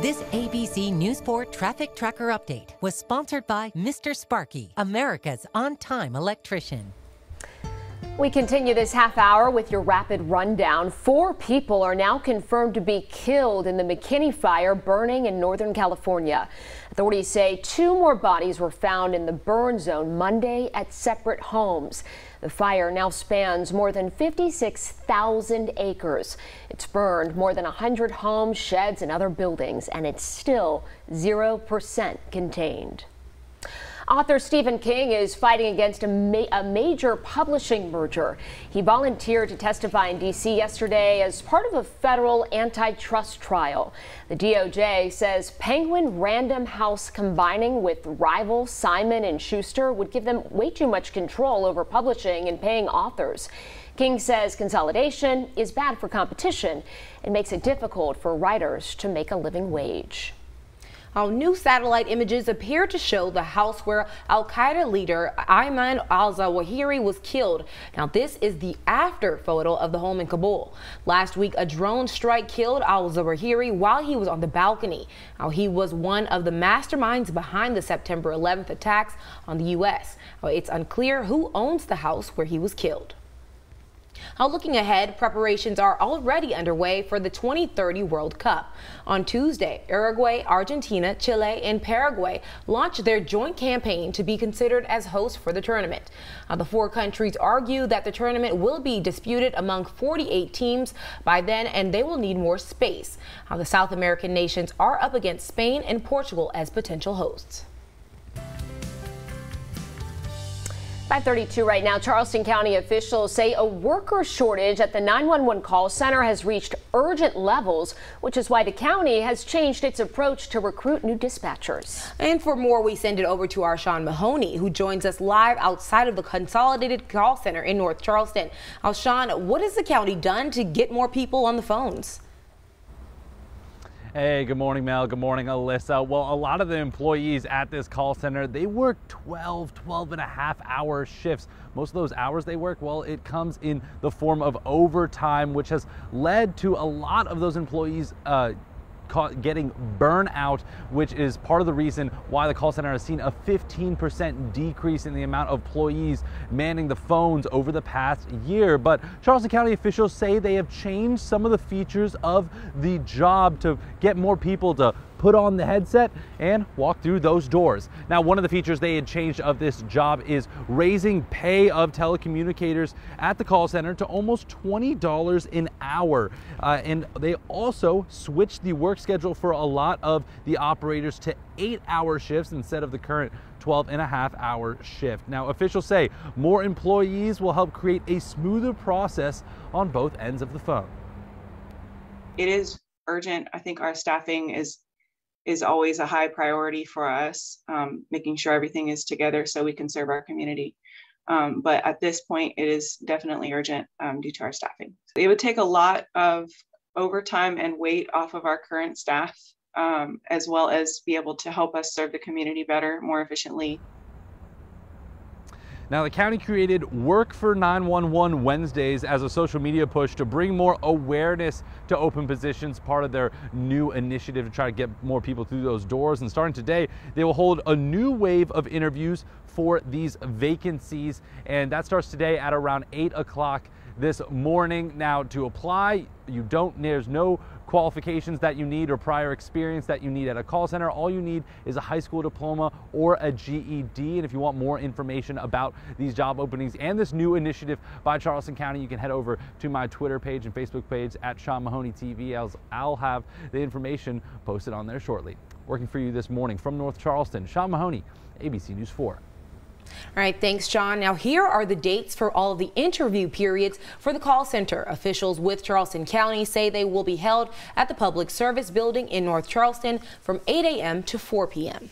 This ABC News 4 traffic tracker update was sponsored by Mr. Sparky, America's on time electrician. We continue this half hour with your rapid rundown. Four people are now confirmed to be killed in the McKinney fire burning in Northern California. Authorities say two more bodies were found in the burn zone Monday at separate homes. The fire now spans more than 56,000 acres. It's burned more than 100 homes, sheds, and other buildings, and it's still 0% contained. Author Stephen King is fighting against a, ma a, major publishing merger. He volunteered to testify in D.C. yesterday as part of a federal antitrust trial. The DOJ says Penguin Random House combining with rival Simon and Schuster would give them way too much control over publishing and paying authors. King says consolidation is bad for competition and makes it difficult for writers to make a living wage. New satellite images appear to show the house where Al Qaeda leader Ayman al Zawahiri was killed. Now, this is the after photo of the home in Kabul. Last week, a drone strike killed al Zawahiri while he was on the balcony. Now, he was one of the masterminds behind the September 11th attacks on the U.S. Now, it's unclear who owns the house where he was killed. Now, looking ahead, preparations are already underway for the 2030 World Cup. On Tuesday, Uruguay, Argentina, Chile, and Paraguay launched their joint campaign to be considered as hosts for the tournament. Now, the four countries argue that the tournament will be disputed among 48 teams by then, and they will need more space. Now, the South American nations are up against Spain and Portugal as potential hosts. 532 right now. Charleston County officials say a worker shortage at the 911 call center has reached urgent levels, which is why the county has changed its approach to recruit new dispatchers. And for more, we send it over to our Sean Mahoney, who joins us live outside of the Consolidated Call Center in North Charleston. Now, Sean, what has the county done to get more people on the phones? Hey, good morning, Mel. Good morning, Alyssa. Well, a lot of the employees at this call center, they work 12, 12 and a half hour shifts. Most of those hours they work, well, it comes in the form of overtime, which has led to a lot of those employees uh, getting burnout, which is part of the reason why the call center has seen a 15% decrease in the amount of employees manning the phones over the past year. But Charleston County officials say they have changed some of the features of the job to get more people to put on the headset and walk through those doors. Now, one of the features they had changed of this job is raising pay of telecommunicators at the call center to almost $20 an hour. Uh, and they also switched the work schedule for a lot of the operators to eight hour shifts instead of the current 12 and a half hour shift. Now, officials say more employees will help create a smoother process on both ends of the phone. It is urgent. I think our staffing is is always a high priority for us, um, making sure everything is together so we can serve our community. Um, but at this point, it is definitely urgent um, due to our staffing. It would take a lot of overtime and weight off of our current staff, um, as well as be able to help us serve the community better, more efficiently, now, the county created Work for 911 Wednesdays as a social media push to bring more awareness to open positions, part of their new initiative to try to get more people through those doors. And starting today, they will hold a new wave of interviews for these vacancies. And that starts today at around 8 o'clock this morning. Now, to apply, you don't, there's no qualifications that you need or prior experience that you need at a call center. All you need is a high school diploma or a GED. And if you want more information about these job openings and this new initiative by Charleston County, you can head over to my Twitter page and Facebook page at Sean Mahoney TV. I'll, I'll have the information posted on there shortly. Working for you this morning from North Charleston, Sean Mahoney, ABC News 4. All right, thanks, John. Now, here are the dates for all of the interview periods for the call center. Officials with Charleston County say they will be held at the Public Service Building in North Charleston from 8 a.m. to 4 p.m.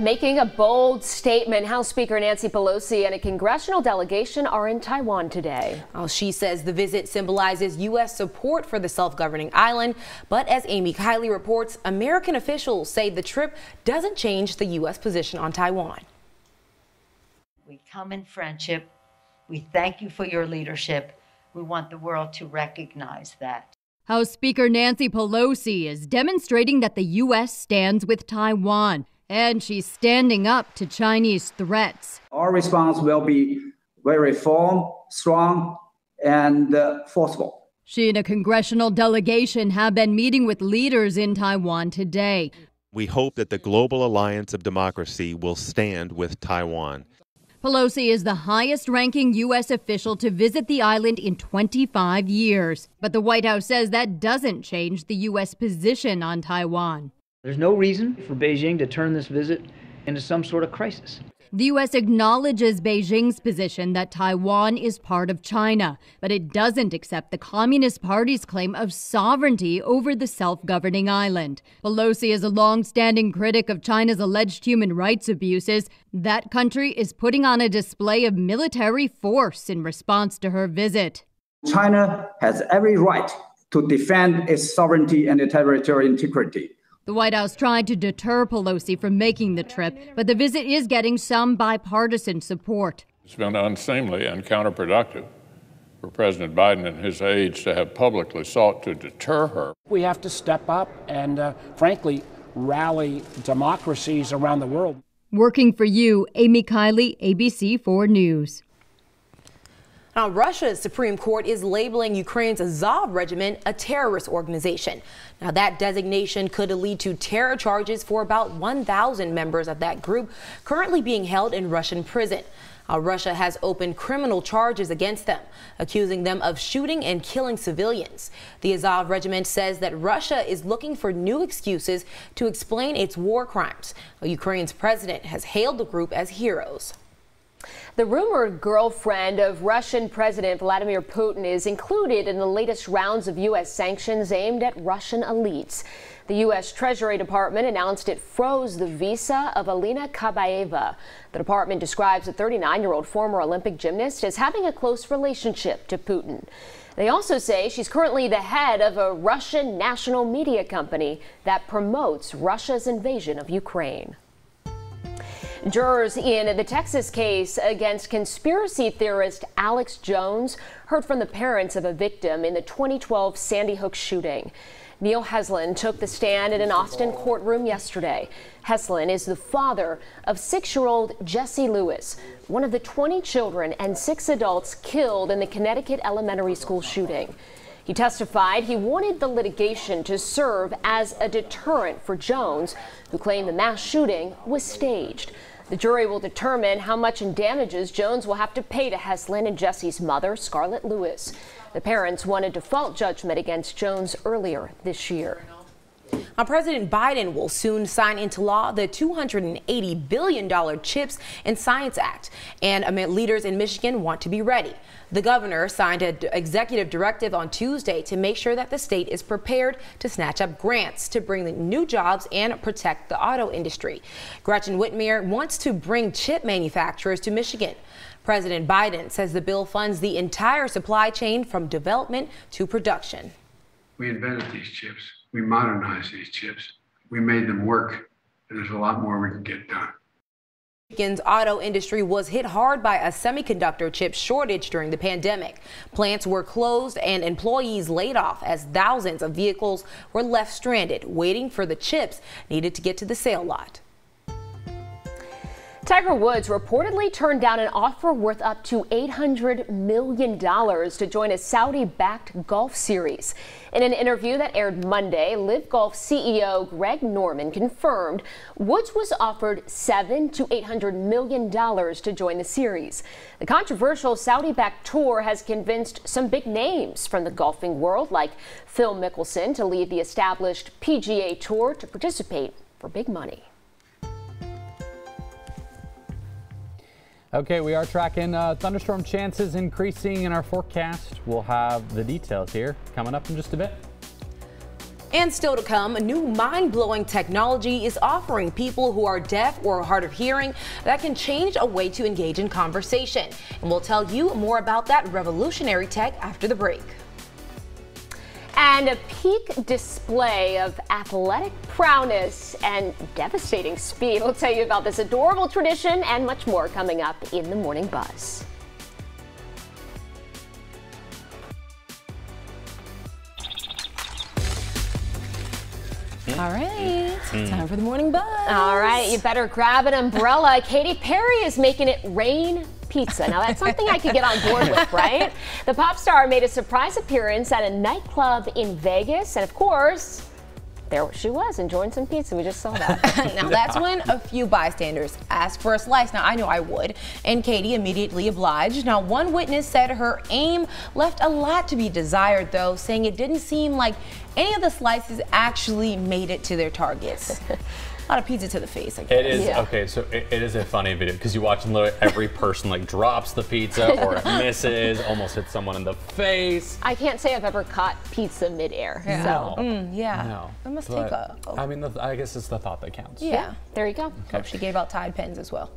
Making a bold statement, House Speaker Nancy Pelosi and a congressional delegation are in Taiwan today. Well, she says the visit symbolizes U.S. support for the self-governing island. But as Amy Kiley reports, American officials say the trip doesn't change the U.S. position on Taiwan. We come in friendship. We thank you for your leadership. We want the world to recognize that. House Speaker Nancy Pelosi is demonstrating that the U.S. stands with Taiwan And she's standing up to Chinese threats. Our response will be very firm, strong, and uh, forceful. She and a congressional delegation have been meeting with leaders in Taiwan today. We hope that the global alliance of democracy will stand with Taiwan. Pelosi is the highest ranking U.S. official to visit the island in 25 years. But the White House says that doesn't change the U.S. position on Taiwan. There's no reason for Beijing to turn this visit into some sort of crisis. The U.S. acknowledges Beijing's position that Taiwan is part of China, but it doesn't accept the Communist Party's claim of sovereignty over the self governing island. Pelosi is a long standing critic of China's alleged human rights abuses. That country is putting on a display of military force in response to her visit. China has every right to defend its sovereignty and territorial integrity. The White House tried to deter Pelosi from making the trip, but the visit is getting some bipartisan support. It's been unseemly and counterproductive for President Biden and his aides to have publicly sought to deter her. We have to step up and, uh, frankly, rally democracies around the world. Working for you, Amy Kiley, ABC 4 News. Now, Russia's Supreme Court is labeling Ukraine's Azov Regiment a terrorist organization. Now, that designation could lead to terror charges for about 1,000 members of that group currently being held in Russian prison. Uh, Russia has opened criminal charges against them, accusing them of shooting and killing civilians. The Azov Regiment says that Russia is looking for new excuses to explain its war crimes. Ukraine's president has hailed the group as heroes. The rumored girlfriend of Russian President Vladimir Putin is included in the latest rounds of U.S. sanctions aimed at Russian elites. The U.S. Treasury Department announced it froze the visa of Alina Kabaeva. The department describes the 39 year old former Olympic gymnast as having a close relationship to Putin. They also say she's currently the head of a Russian national media company that promotes Russia's invasion of Ukraine. Jurors in the Texas case against conspiracy theorist Alex Jones heard from the parents of a victim in the 2012 Sandy Hook shooting. Neil Heslin took the stand in an Austin courtroom yesterday. Heslin is the father of six year old Jesse Lewis, one of the 20 children and six adults killed in the Connecticut elementary school shooting. He testified he wanted the litigation to serve as a deterrent for Jones, who claimed the mass shooting was staged. The jury will determine how much in damages Jones will have to pay to Heslin and Jesse's mother, Scarlett Lewis. The parents won a default judgment against Jones earlier this year. Now, President Biden will soon sign into law the $280 billion CHIPS and Science Act, and leaders in Michigan want to be ready. The governor signed an executive directive on Tuesday to make sure that the state is prepared to snatch up grants to bring new jobs and protect the auto industry. Gretchen Whitmer wants to bring chip manufacturers to Michigan. President Biden says the bill funds the entire supply chain from development to production. We invented these chips. We modernized these chips. We made them work. And there's a lot more we can get done. Michigan's auto industry was hit hard by a semiconductor chip shortage during the pandemic. Plants were closed and employees laid off as thousands of vehicles were left stranded, waiting for the chips needed to get to the sale lot. Tiger Woods reportedly turned down an offer worth up to $800 million to join a Saudi backed golf series. In an interview that aired Monday, Live Golf CEO Greg Norman confirmed Woods was offered 7 to $800 million to join the series. The controversial Saudi backed tour has convinced some big names from the golfing world, like Phil Mickelson, to leave the established PGA Tour to participate for big money. Okay, we are tracking uh, thunderstorm chances increasing in our forecast. We'll have the details here coming up in just a bit. And still to come, a new mind-blowing technology is offering people who are deaf or hard of hearing that can change a way to engage in conversation. And we'll tell you more about that revolutionary tech after the break. And a peak display of athletic prowess and devastating speed. We'll tell you about this adorable tradition and much more coming up in the Morning Buzz. Hmm? All right, hmm. time for the morning buzz. All right, you better grab an umbrella. Katy Perry is making it rain pizza. Now that's something I could get on board with, right? The pop star made a surprise appearance at a nightclub in Vegas, and of course, there she was enjoying some pizza. We just saw that. now that's when a few bystanders asked for a slice. Now I know I would, and Katy immediately obliged. Now one witness said her aim left a lot to be desired, though, saying it didn't seem like any of the slices actually made it to their targets. a lot of pizza to the face. I guess. It is yeah. okay. So it, it is a funny video because you watch literally every person like drops the pizza or it misses, almost hits someone in the face. I can't say I've ever caught pizza midair. Yeah. So. Mm, yeah. No. It must but, take a. Oh. I mean, the, I guess it's the thought that counts. Yeah. yeah. There you go. Okay. Oh, she gave out Tide pens as well.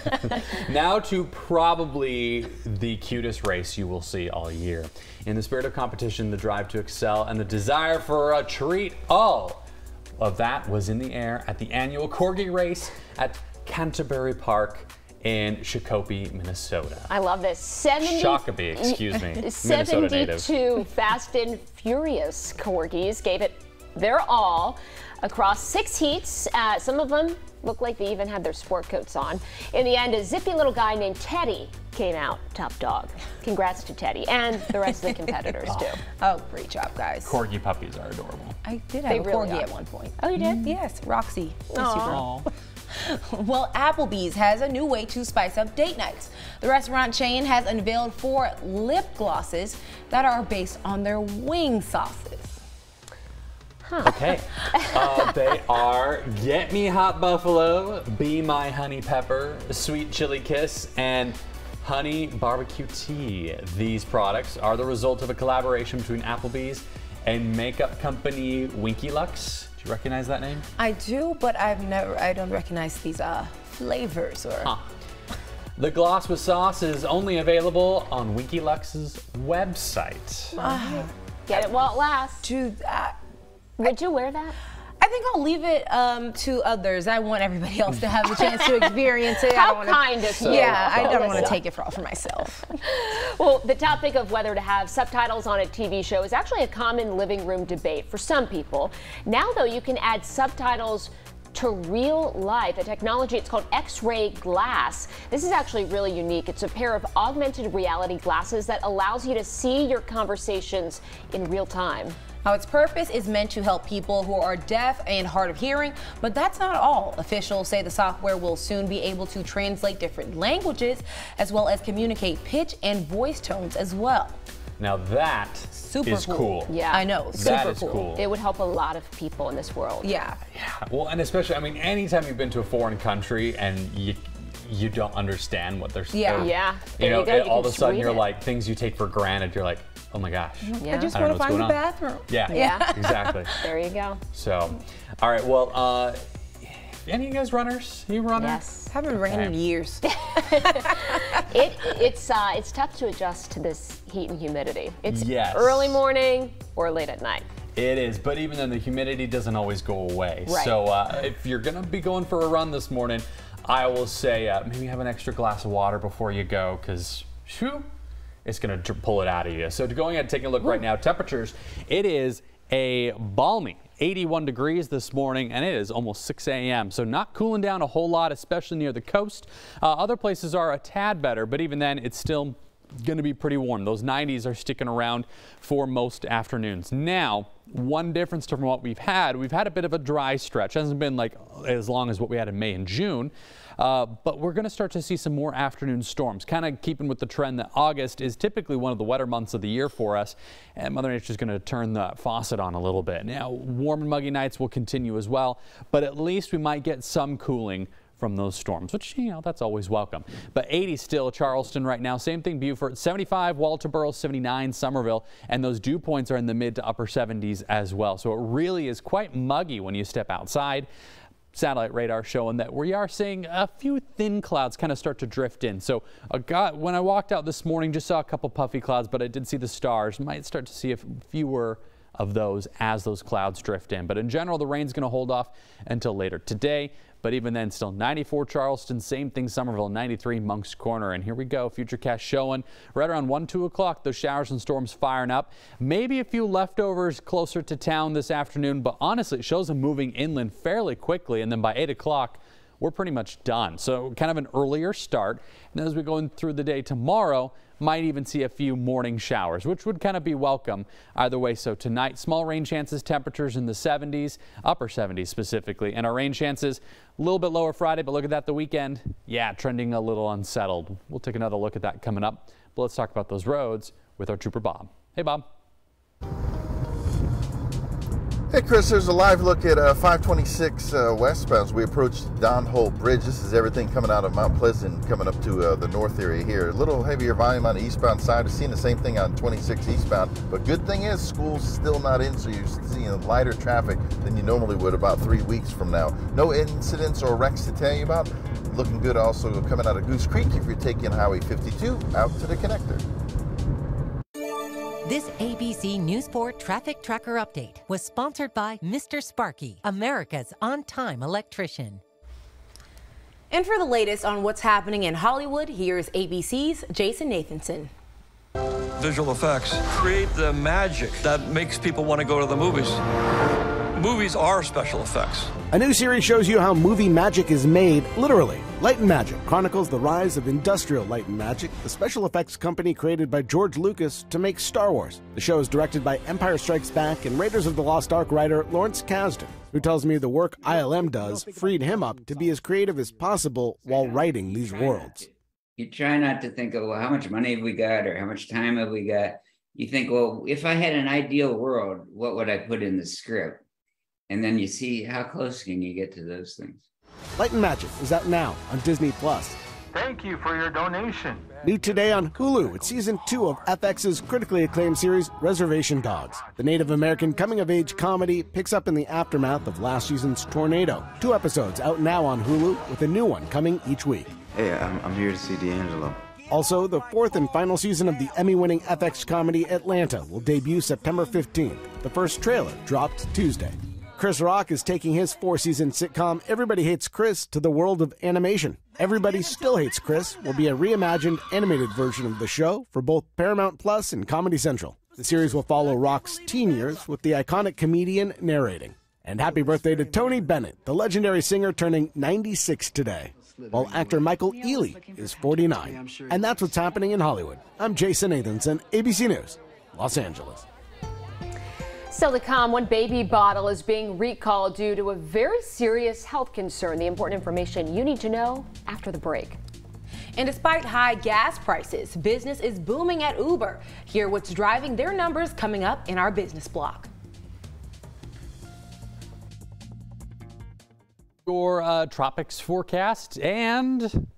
now to probably the cutest race you will see all year. In the spirit of competition, the drive to excel, and the desire for a treat, all of that was in the air at the annual Corgi race at Canterbury Park in Shakopee, Minnesota. I love this. 70, Shakopee, excuse me. 72 Fast and Furious Corgis gave it their all across six heats. Uh, some of them look like they even had their sport coats on. In the end, a zippy little guy named Teddy came out top dog. Congrats to Teddy and the rest of the competitors too. Oh, great job, guys. Corgi puppies are adorable. I did have they a really corgi are. at one point. Oh, you did? Mm. Yes, Roxy. Aww. well, Applebee's has a new way to spice up date nights. The restaurant chain has unveiled four lip glosses that are based on their wing sauces. Huh. Okay. uh, they are Get Me Hot Buffalo, Be My Honey Pepper, Sweet Chili Kiss, and Honey Barbecue Tea. These products are the result of a collaboration between Applebee's and makeup company Winky Lux. Do you recognize that name? I do, but I've never, I don't recognize these uh, flavors or. Huh. The gloss with sauce is only available on Winky Lux's website. Uh, get it while it lasts. Dude, uh, would you wear that? I think I'll leave it um, to others. I want everybody else to have the chance to experience it. How wanna, kind of you. Yeah, I don't want to take it for, all for myself. well, the topic of whether to have subtitles on a TV show is actually a common living room debate for some people. Now, though, you can add subtitles to real life, a technology, it's called XRAI Glass. This is actually really unique. It's a pair of augmented reality glasses that allows you to see your conversations in real time. Now, its purpose is meant to help people who are deaf and hard of hearing, but that's not all. Officials say the software will soon be able to translate different languages as well as communicate pitch and voice tones as well. Now that super is cool. cool. Yeah, I know. Super that is cool. cool. It would help a lot of people in this world. Yeah. Yeah. Well, and especially, I mean, anytime you've been to a foreign country and you you don't understand what they're saying. Yeah. Yeah. You know, you go, all of a sudden you're it. like things you take for granted. You're like, oh my gosh. Yeah. I just want to find the on. bathroom. Yeah. Yeah. exactly. there you go. So, all right. Well, uh, any of you guys runners? You runner? Yes. Haven't ran in years. it it's uh, it's tough to adjust to this heat and humidity. It's yes. early morning or late at night. It is, but even then, the humidity doesn't always go away. Right. So uh, if you're gonna be going for a run this morning, I will say uh, maybe have an extra glass of water before you go, because shoo, it's gonna pull it out of you. So to going ahead and taking a look right now, temperatures, it is a balmy 81 degrees this morning and it is almost 6 a.m. So not cooling down a whole lot, especially near the coast. Uh, other places are a tad better, but even then it's still going to be pretty warm. Those 90s are sticking around for most afternoons. Now, one difference from what we've had, we've had a bit of a dry stretch. It hasn't been like as long as what we had in May and June, uh, but we're going to start to see some more afternoon storms, kind of keeping with the trend that August is typically one of the wetter months of the year for us, and Mother Nature is going to turn the faucet on a little bit. Now, warm and muggy nights will continue as well, but at least we might get some cooling from those storms, which, you know, that's always welcome. But 80 still Charleston right now. Same thing Beaufort, 75, Walterboro, 79, Summerville, and those dew points are in the mid to upper 70s as well. So it really is quite muggy when you step outside satellite radar showing that we are seeing a few thin clouds kind of start to drift in. So got, when I walked out this morning, just saw a couple puffy clouds, but I did see the stars. Might start to see a fewer of those as those clouds drift in. But in general, the rain's going to hold off until later today. But even then, still 94 Charleston, same thing Summerville, 93 Moncks Corner. And here we go, Futurecast showing right around 1, 2 o'clock, those showers and storms firing up. Maybe a few leftovers closer to town this afternoon, but honestly, it shows them moving inland fairly quickly. And then by 8 o'clock, we're pretty much done. So kind of an earlier start. And as we go through the day tomorrow, might even see a few morning showers, which would kind of be welcome either way. So tonight, small rain chances, temperatures in the 70s, upper 70s specifically, and our rain chances a little bit lower Friday, but look at that the weekend. Yeah, trending a little unsettled. We'll take another look at that coming up. But let's talk about those roads with our trooper Bob. Hey, Bob. Hey Chris, there's a live look at uh, 526 uh, westbound as we approach Don Holt Bridge. This is everything coming out of Mount Pleasant, coming up to uh, the north area here. A little heavier volume on the eastbound side. I've seen the same thing on 26 eastbound. But good thing is, school's still not in, so you're seeing lighter traffic than you normally would about three weeks from now. No incidents or wrecks to tell you about. Looking good also coming out of Goose Creek if you're taking Highway 52 out to the connector. This ABC News 4 traffic tracker update was sponsored by Mr. Sparky, America's on time electrician. And for the latest on what's happening in Hollywood, here's ABC's Jason Nathanson. Visual effects create the magic that makes people want to go to the movies. Movies are special effects. A new series shows you how movie magic is made, literally. Light and Magic chronicles the rise of industrial light and magic, the special effects company created by George Lucas to make Star Wars. The show is directed by Empire Strikes Back and Raiders of the Lost Ark writer Lawrence Kasdan, who tells me the work ILM does freed him up to be as creative as possible while writing these worlds. You try not to think of, well, how much money have we got or how much time have we got? You think, well, if I had an ideal world, what would I put in the script? And then you see how close can you get to those things. Light and Magic is out now on Disney Plus. Thank you for your donation. New today on Hulu, it's season two of FX's critically acclaimed series Reservation Dogs. The Native American coming of age comedy picks up in the aftermath of last season's tornado. Two episodes out now on Hulu, with a new one coming each week. Hey, I'm, I'm here to see D'Angelo. Also, the fourth and final season of the Emmy winning FX comedy Atlanta will debut September 15th. The first trailer dropped Tuesday. Chris Rock is taking his four season sitcom Everybody Hates Chris to the world of animation. Everybody Still Hates Chris will be a reimagined animated version of the show for both Paramount Plus and Comedy Central. The series will follow Rock's teen years with the iconic comedian narrating. And happy birthday to Tony Bennett, the legendary singer turning 96 today, while actor Michael Ealy is 49. And that's what's happening in Hollywood. I'm Jason Nathanson, ABC News, Los Angeles. Still to come, one baby bottle is being recalled due to a very serious health concern. The important information you need to know after the break. And despite high gas prices, business is booming at Uber. Hear what's driving their numbers coming up in our business block. Your uh, tropics forecast and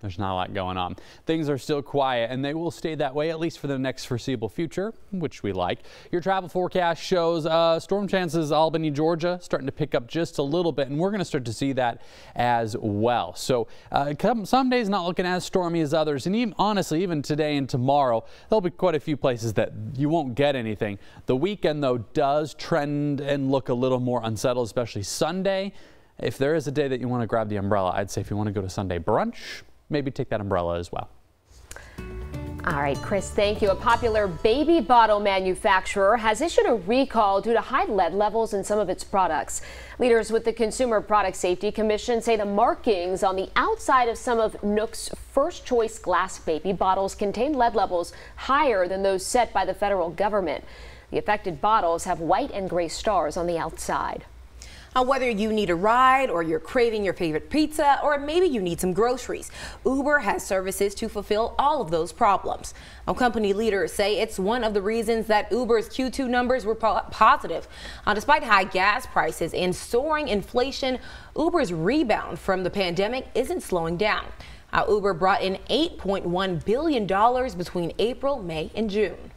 there's not a lot going on. Things are still quiet and they will stay that way at least for the next foreseeable future, which we like. Your travel forecast shows uh, storm chances Albany, Georgia starting to pick up just a little bit and we're going to start to see that as well. So uh, some days not looking as stormy as others and even honestly even today and tomorrow there'll be quite a few places that you won't get anything. The weekend though does trend and look a little more unsettled, especially Sunday. If there is a day that you want to grab the umbrella, I'd say if you want to go to Sunday brunch, maybe take that umbrella as well. All right, Chris, thank you. A popular baby bottle manufacturer has issued a recall due to high lead levels in some of its products. Leaders with the Consumer Product Safety Commission say the markings on the outside of some of NUK's first choice glass baby bottles contain lead levels higher than those set by the federal government. The affected bottles have white and gray stars on the outside. Uh, whether you need a ride or you're craving your favorite pizza or maybe you need some groceries, Uber has services to fulfill all of those problems. Now, company leaders say it's one of the reasons that Uber's Q2 numbers were po positive. Uh, despite high gas prices and soaring inflation, Uber's rebound from the pandemic isn't slowing down. Uh, Uber brought in $8.1 billion between April, May, and June.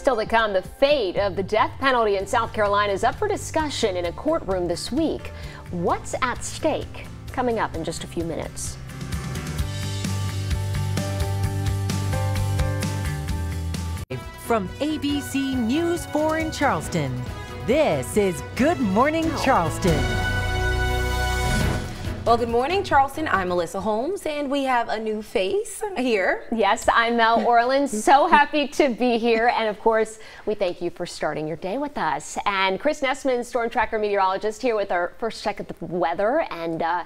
Still to come, the fate of the death penalty in South Carolina is up for discussion in a courtroom this week. What's at stake? Coming up in just a few minutes. from ABC News 4 in Charleston, this is Good Morning Charleston. Well, good morning, Charleston. I'm Melissa Holmes, and we have a new face here. Yes, I'm Mel Orlins. so happy to be here. And of course, we thank you for starting your day with us. And Chris Nessman, storm tracker meteorologist, here with our first check of the weather. And uh,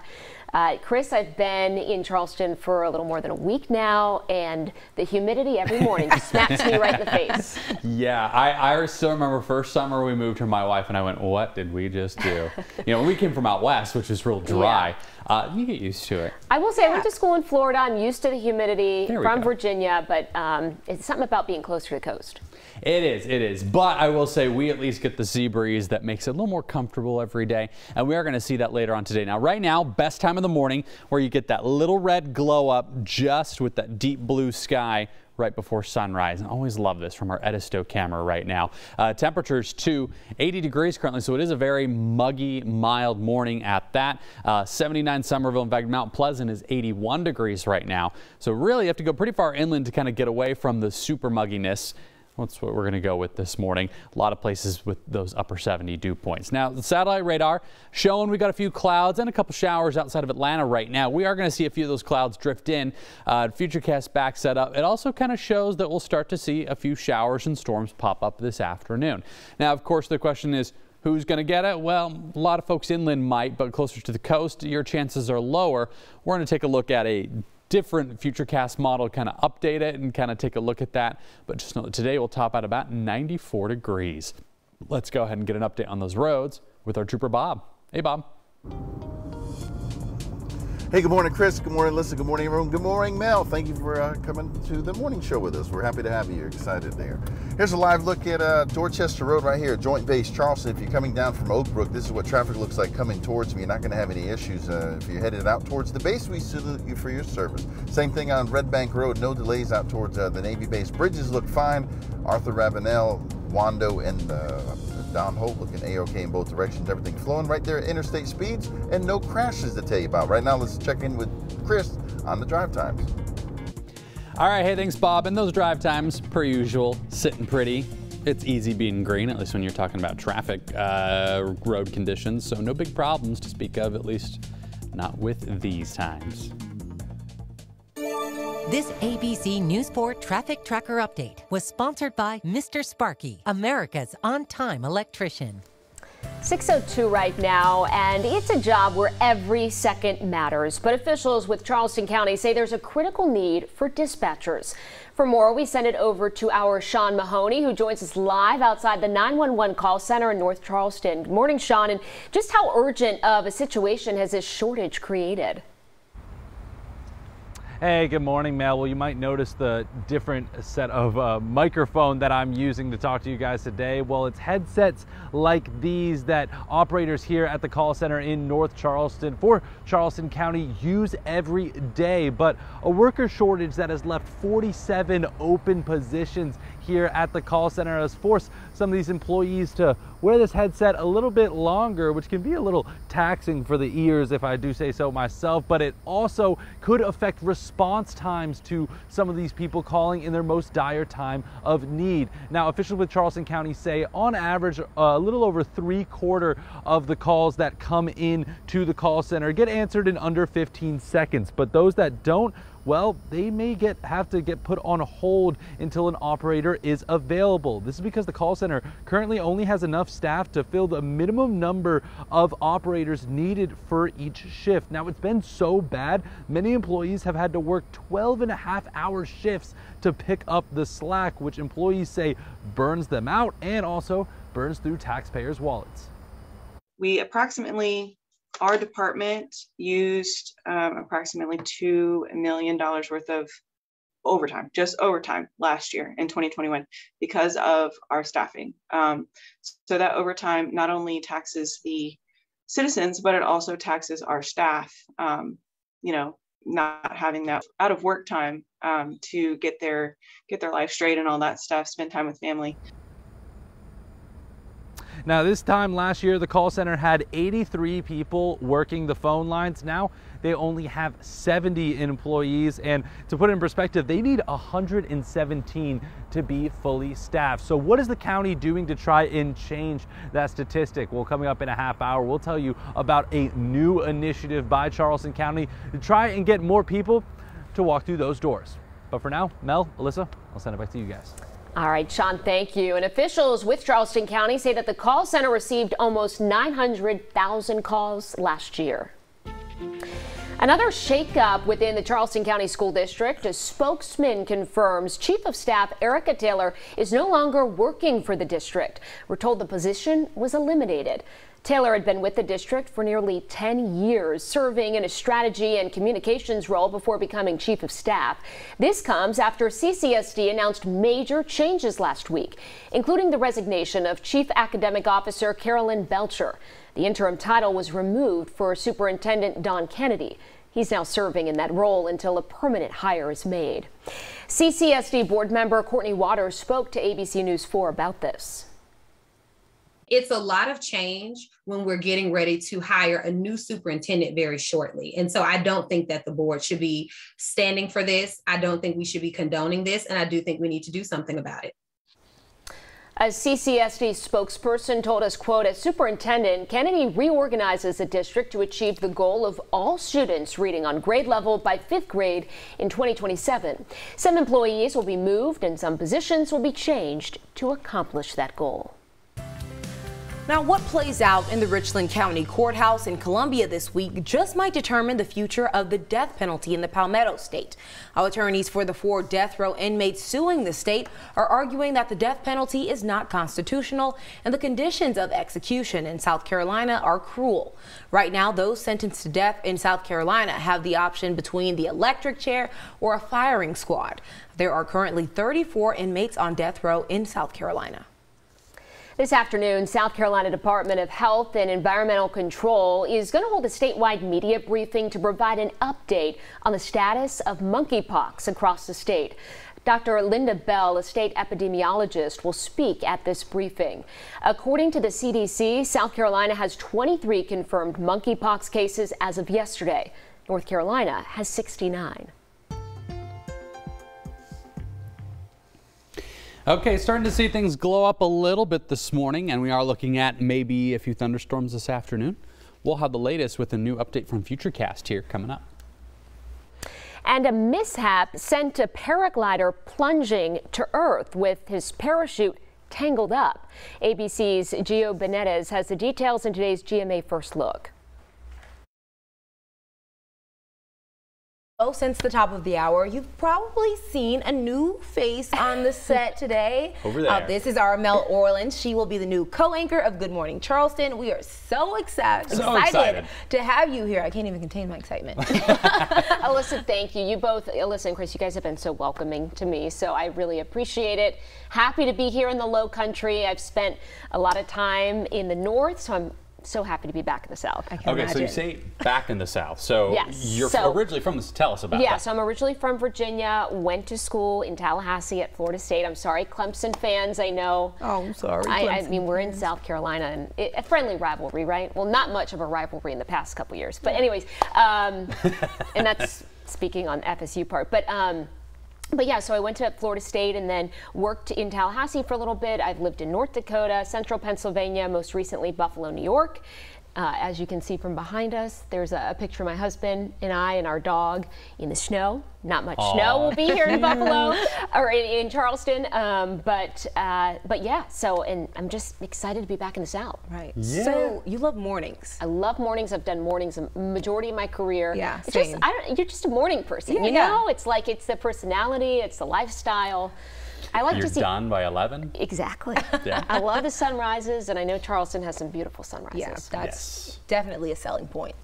uh, Chris, I've been in Charleston for a little more than a week now, and the humidity every morning just smacks me right in the face. Yeah, I, I still remember first summer we moved here, my wife and I went, what did we just do? you know, we came from out west, which is real dry. Yeah. Uh, you get used to it. I will say, I went to school in Florida. I'm used to the humidity from go. Virginia, but um, it's something about being close to the coast. It is, it is. But I will say we at least get the sea breeze that makes it a little more comfortable every day. And we are going to see that later on today. Now, right now, best time of the morning where you get that little red glow up just with that deep blue sky right before sunrise. And always love this from our Edisto camera right now. Uh, temperatures to 80 degrees currently, so it is a very muggy, mild morning at that. Uh, 79 Summerville, in fact, Mount Pleasant is 81 degrees right now. So really you have to go pretty far inland to kind of get away from the super mugginess. That's what we're going to go with this morning. A lot of places with those upper 70 dew points. Now, the satellite radar showing we got a few clouds and a couple showers outside of Atlanta right now. We are going to see a few of those clouds drift in. Uh, Futurecast back set up. It also kind of shows that we'll start to see a few showers and storms pop up this afternoon. Now, of course, the question is, Who's going to get it? Well, a lot of folks inland might, but closer to the coast, your chances are lower. We're going to take a look at a different Futurecast model, kind of update it and kind of take a look at that. But just know that today will top out about 94 degrees. Let's go ahead and get an update on those roads with our trooper Bob. Hey, Bob. Hey, good morning, Chris. Good morning, Lisa. Good morning, everyone. Good morning, Mel. Thank you for uh, coming to the morning show with us. We're happy to have you. excited there. Here's a live look at uh, Dorchester Road right here, Joint Base Charleston. If you're coming down from Oak Brook, this is what traffic looks like coming towards me. You're not going to have any issues uh, if you're headed out towards the base. We salute you for your service. Same thing on Red Bank Road. No delays out towards uh, the Navy base. Bridges look fine. Arthur Ravenel, Wando, and Don looking A-OK in both directions. Everything flowing right there at interstate speeds and no crashes to tell you about. Right now, let's check in with Chris on the drive times. All right, hey, thanks, Bob. And those drive times, per usual, sitting pretty. It's easy being green, at least when you're talking about traffic uh, road conditions. So no big problems to speak of, at least not with these times. This ABC News 4 traffic tracker update was sponsored by Mr. Sparky, America's on time electrician. 602 right now, and it's a job where every second matters. But officials with Charleston County say there's a critical need for dispatchers. For more, we send it over to our Sean Mahoney, who joins us live outside the 911 call center in North Charleston. Good morning, Sean. And just how urgent of a situation has this shortage created? Hey, good morning, Mel. Well, you might notice the different set of uh, microphone that I'm using to talk to you guys today. Well, it's headsets like these that operators here at the call center in North Charleston for Charleston County use every day. But a worker shortage that has left 47 open positions here at the call center has forced some of these employees to wear this headset a little bit longer, which can be a little taxing for the ears if I do say so myself, but it also could affect response times to some of these people calling in their most dire time of need. Now, officials with Charleston County say on average, a little over three quarter of the calls that come in to the call center get answered in under 15 seconds, but those that don't well, they may get have to get put on hold until an operator is available. This is because the call center currently only has enough staff to fill the minimum number of operators needed for each shift. Now, it's been so bad, many employees have had to work 12 and a half hour shifts to pick up the slack, which employees say burns them out and also burns through taxpayers' wallets. We approximately our department used um, approximately $2 million worth of overtime, just overtime last year in 2021 because of our staffing. Um, so that overtime not only taxes the citizens, but it also taxes our staff, um, you know, not having that out of work time um, to get their get their life straight and all that stuff, spend time with family. Now, this time last year, the call center had 83 people working the phone lines. Now they only have 70 employees. And to put it in perspective, they need 117 to be fully staffed. So, what is the county doing to try and change that statistic? Well, coming up in a half hour, we'll tell you about a new initiative by Charleston County to try and get more people to walk through those doors. But for now, Mel, Alyssa, I'll send it back to you guys. All right, Sean, thank you. And officials with Charleston County say that the call center received almost 900,000 calls last year. Another shakeup within the Charleston County School District. A spokesman confirms Chief of Staff Erica Taylor is no longer working for the district. We're told the position was eliminated. Taylor had been with the district for nearly 10 years, serving in a strategy and communications role before becoming chief of staff. This comes after CCSD announced major changes last week, including the resignation of Chief Academic Officer Carolyn Belcher. The interim title was removed for Superintendent Don Kennedy. He's now serving in that role until a permanent hire is made. CCSD board member Courtney Waters spoke to ABC News 4 about this. It's a lot of change when we're getting ready to hire a new superintendent very shortly. And so I don't think that the board should be standing for this. I don't think we should be condoning this. And I do think we need to do something about it. A CCSD spokesperson told us, quote, as superintendent, Kennedy reorganizes the district to achieve the goal of all students reading on grade level by fifth grade in 2027. Some employees will be moved and some positions will be changed to accomplish that goal. Now, what plays out in the Richland County Courthouse in Columbia this week just might determine the future of the death penalty in the Palmetto State. Our attorneys for the four death row inmates suing the state are arguing that the death penalty is not constitutional and the conditions of execution in South Carolina are cruel. Right now, those sentenced to death in South Carolina have the option between the electric chair or a firing squad. There are currently 34 inmates on death row in South Carolina. This afternoon, South Carolina Department of Health and Environmental Control is going to hold a statewide media briefing to provide an update on the status of monkeypox across the state. Dr. Linda Bell, a state epidemiologist, will speak at this briefing. According to the CDC, South Carolina has 23 confirmed monkeypox cases as of yesterday. North Carolina has 69. Okay, starting to see things glow up a little bit this morning, and we are looking at maybe a few thunderstorms this afternoon. We'll have the latest with a new update from Futurecast here coming up. And a mishap sent a paraglider plunging to Earth with his parachute tangled up. ABC's Gio Benitez has the details in today's GMA First Look. Oh, since the top of the hour, you've probably seen a new face on the set today. Over there. Uh, this is our Mel Orlins. She will be the new co-anchor of Good Morning Charleston. We are so, excited, so excited to have you here. I can't even contain my excitement. Alyssa, thank you. You both, Alyssa and Chris, you guys have been so welcoming to me, so I really appreciate it. Happy to be here in the Low Country. I've spent a lot of time in the North, so I'm so happy to be back in the South. okay, imagine. so you say back in the South. So yes. you're so, originally from this. Tell us about yeah, that. so I'm originally from Virginia, went to school in Tallahassee at Florida State. I'm sorry, Clemson fans, I know. Oh, I'm sorry. I, I, mean, we're in South Carolina and it, a friendly rivalry, right? Well, not much of a rivalry in the past couple years. But anyways, um, and that's speaking on FSU part. But um, but yeah, so I went to Florida State and then worked in Tallahassee for a little bit. I've lived in North Dakota, Central Pennsylvania, most recently Buffalo, New York. Uh, as you can see from behind us, there's a, a, picture of my husband and I and our dog in the snow. Not much Aww. snow will be here in Buffalo or in, in Charleston, um, but uh, but yeah. So and I'm just excited to be back in the South. Right. Yeah. So you love mornings. I love mornings. I've done mornings a majority of my career. Yeah. It's same. just I don't. You're just a morning person. Yeah, you yeah. know, it's like it's the personality, it's the lifestyle. I like You're to see. done by 11? Exactly. Yeah. I love the sunrises, and I know Charleston has some beautiful sunrises. Yeah, that's Yes. definitely a selling point.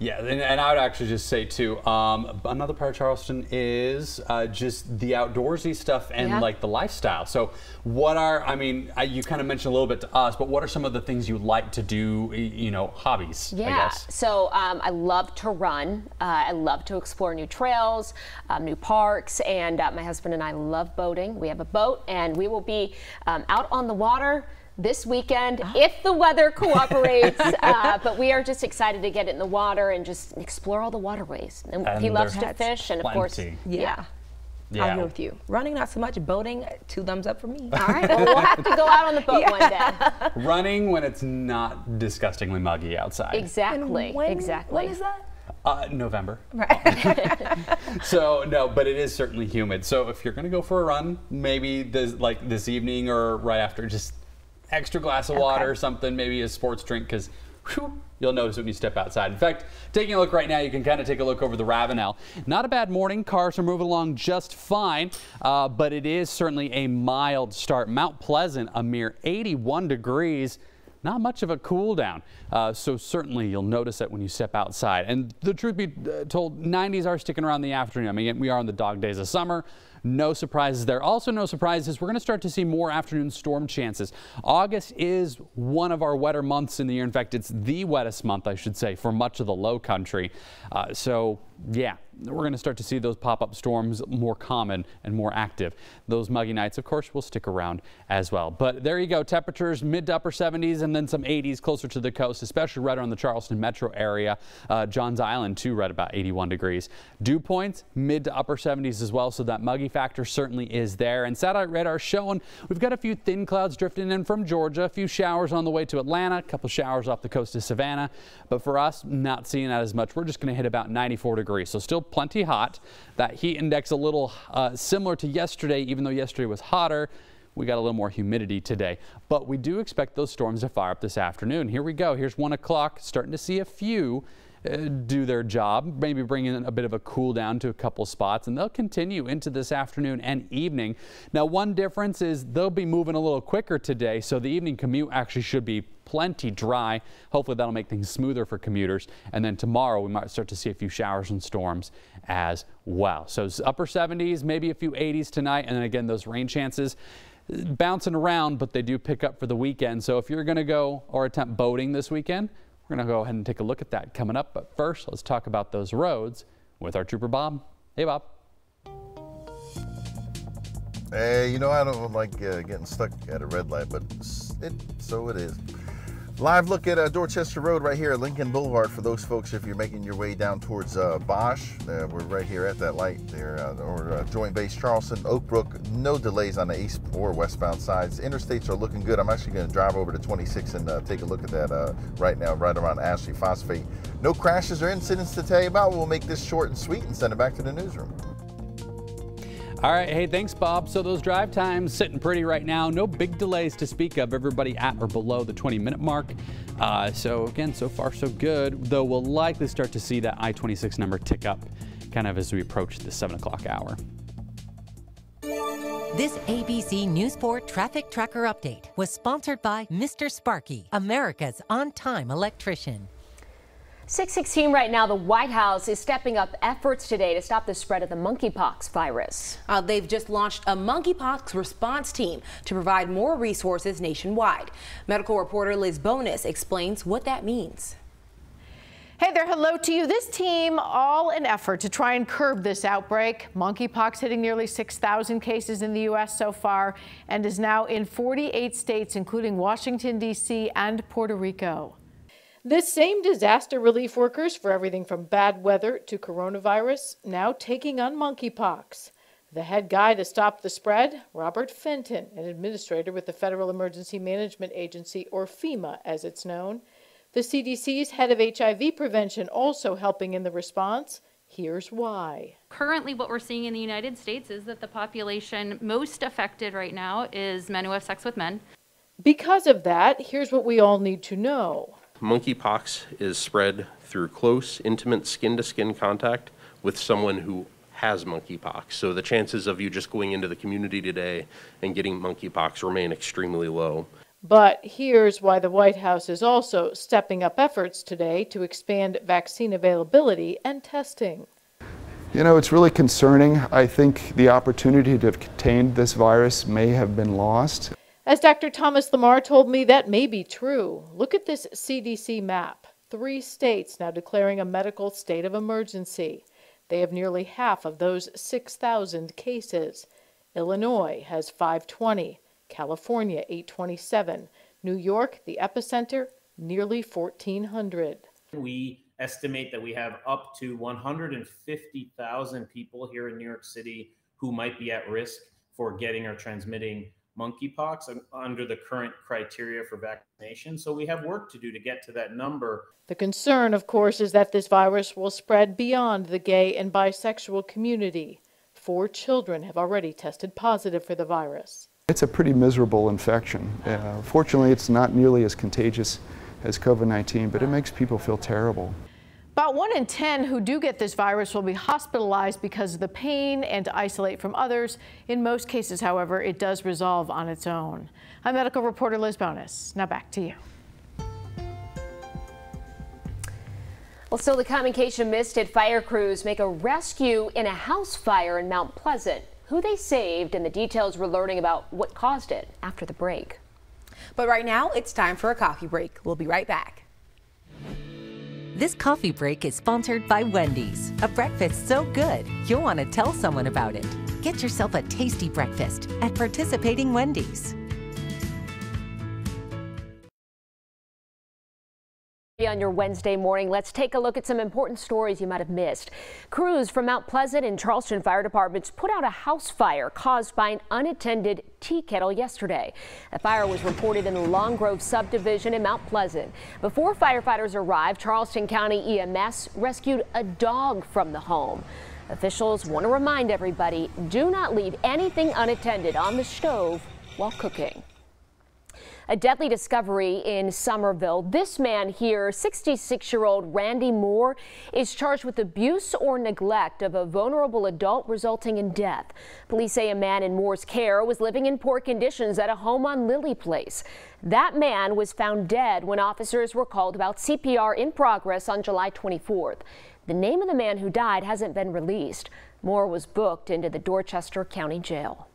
Yeah, and, and I would actually just say too, um, another part of Charleston is uh, just the outdoorsy stuff and Yeah. like the lifestyle. So, what are I mean, I, you kind of mentioned a little bit to us, but what are some of the things you like to do? You know, hobbies. I Yeah. guess. So um, I love to run. Uh, I love to explore new trails, um, new parks, and uh, my husband and I love boating. We have a boat, and we will be um, out on the water this weekend if the weather cooperates. uh, but we are just excited to get in the water and just explore all the waterways. And, And he loves to fish, and of course, plenty. yeah. Yeah. I'm here with you. Running, not so much. Boating, two thumbs up for me. All right, well, we'll have to go out on the boat one day. Running when it's not disgustingly muggy outside. Exactly. when- exactly. when is that? Uh, November. Right. so no, but it is certainly humid. So if you're gonna go for a run, maybe this like this evening or right after, just extra glass of water or something, maybe a sports drink, because you'll notice when you step outside. In fact, taking a look right now, you can kind of take a look over the Ravenel. Not a bad morning. Cars are moving along just fine, uh, but it is certainly a mild start. Mount Pleasant, a mere 81 degrees not much of a cool down. Uh, so certainly you'll notice it when you step outside. And the truth be uh, told, 90s are sticking around the afternoon. I mean, we are on the dog days of summer. No surprises there. Also, no surprises. We're going to start to see more afternoon storm chances. August is one of our wetter months in the year. In fact, it's the wettest month, I should say, for much of the low country. Uh, so, yeah, we're going to start to see those pop-up storms more common and more active. Those muggy nights, of course, will stick around as well. But there you go. Temperatures mid to upper 70s and then some 80s closer to the coast, especially right around the Charleston metro area. Uh, Johns Island, too, right about 81 degrees. Dew points mid to upper 70s as well. So that muggy factor certainly is there. And satellite radar showing we've got a few thin clouds drifting in from Georgia, a few showers on the way to Atlanta, a couple showers off the coast of Savannah. But for us, not seeing that as much. We're just going to hit about 94 degrees. So still plenty hot. That heat index a little uh, similar to yesterday, even though yesterday was hotter. We got a little more humidity today, but we do expect those storms to fire up this afternoon. Here we go. Here's one o'clock. Starting to see a few do their job, maybe bring in a bit of a cool down to a couple spots, and they'll continue into this afternoon and evening. Now, one difference is they'll be moving a little quicker today, so the evening commute actually should be plenty dry. Hopefully that'll make things smoother for commuters. And then tomorrow we might start to see a few showers and storms as well. So upper 70s, maybe a few 80s tonight. And then again, those rain chances eh, bouncing around, but they do pick up for the weekend. So if you're going to go or attempt boating this weekend, we're going to go ahead and take a look at that coming up. But first, let's talk about those roads with our trooper Bob. Hey, Bob. Hey, you know I don't like uh, getting stuck at a red light, but it so it is. Live look at uh, Dorchester Road right here at Lincoln Boulevard for those folks if you're making your way down towards uh, Bosch. Uh, we're right here at that light there, uh, or uh, Joint Base Charleston, Oak Brook. No delays on the east or westbound sides. Interstates are looking good. I'm actually going to drive over to 26 and uh, take a look at that right now, right around Ashley Phosphate. No crashes or incidents to tell you about. We'll make this short and sweet and send it back to the newsroom. All right, hey, thanks, Bob. So those drive times sitting pretty right now. No big delays to speak of. Everybody at or below the 20-minute mark. Uh, so again, so far so good. Though we'll likely start to see that I-26 number tick up, kind of as we approach the 7 o'clock hour. This ABC News 4 traffic tracker update was sponsored by Mr. Sparky, America's on-time electrician. 616 right now, the White House is stepping up efforts today to stop the spread of the monkeypox virus. Uh, they've just launched a monkeypox response team to provide more resources nationwide. Medical reporter Liz Bonis explains what that means. Hey there, hello to you. This team, all an effort to try and curb this outbreak. Monkeypox hitting nearly 6,000 cases in the U.S. so far and is now in 48 states, including Washington, D.C. and Puerto Rico. This same disaster relief workers for everything from bad weather to coronavirus now taking on monkeypox. The head guy to stop the spread, Robert Fenton, an administrator with the Federal Emergency Management Agency, or FEMA as it's known. The CDC's head of HIV prevention also helping in the response. Here's why. Currently, what we're seeing in the United States is that the population most affected right now is men who have sex with men. Because of that, here's what we all need to know. Monkeypox is spread through close, intimate skin to skin contact with someone who has monkeypox. So the chances of you just going into the community today and getting monkeypox remain extremely low. But here's why the White House is also stepping up efforts today to expand vaccine availability and testing. You know, it's really concerning. I think the opportunity to have contained this virus may have been lost. As Dr. Thomas Lamar told me, that may be true. Look at this CDC map. Three states now declaring a medical state of emergency. They have nearly half of those 6,000 cases. Illinois has 520, California 827, New York, the epicenter, nearly 1,400. We estimate that we have up to 150,000 people here in New York City who might be at risk for getting or transmitting monkeypox under the current criteria for vaccination. So we have work to do to get to that number. The concern, of course, is that this virus will spread beyond the gay and bisexual community. Four children have already tested positive for the virus. It's a pretty miserable infection. Uh, fortunately, it's not nearly as contagious as COVID 19, but it makes people feel terrible. About one in 10 who do get this virus will be hospitalized because of the pain and to isolate from others. In most cases, however, it does resolve on its own. I'm medical reporter Liz Bonis. Now back to you. Well, still the communication missed at fire crews make a rescue in a house fire in Mount Pleasant. Who they saved and the details we're learning about what caused it after the break. But right now, it's time for a coffee break. We'll be right back. This coffee break is sponsored by Wendy's, a breakfast so good you'll want to tell someone about it. Get yourself a tasty breakfast at participating Wendy's. On your Wednesday morning, let's take a look at some important stories you might have missed. Crews from Mount Pleasant and Charleston fire departments put out a house fire caused by an unattended tea kettle yesterday. The fire was reported in the Long Grove subdivision in Mount Pleasant. Before firefighters arrived, Charleston County EMS rescued a dog from the home. Officials want to remind everybody do not leave anything unattended on the stove while cooking. A deadly discovery in Summerville. This man here, 66 year old Randy Moore, is charged with abuse or neglect of a vulnerable adult resulting in death. Police say a man in Moore's care was living in poor conditions at a home on Lily Place. That man was found dead when officers were called about CPR in progress on July 24th. The name of the man who died hasn't been released. Moore was booked into the Dorchester County Jail.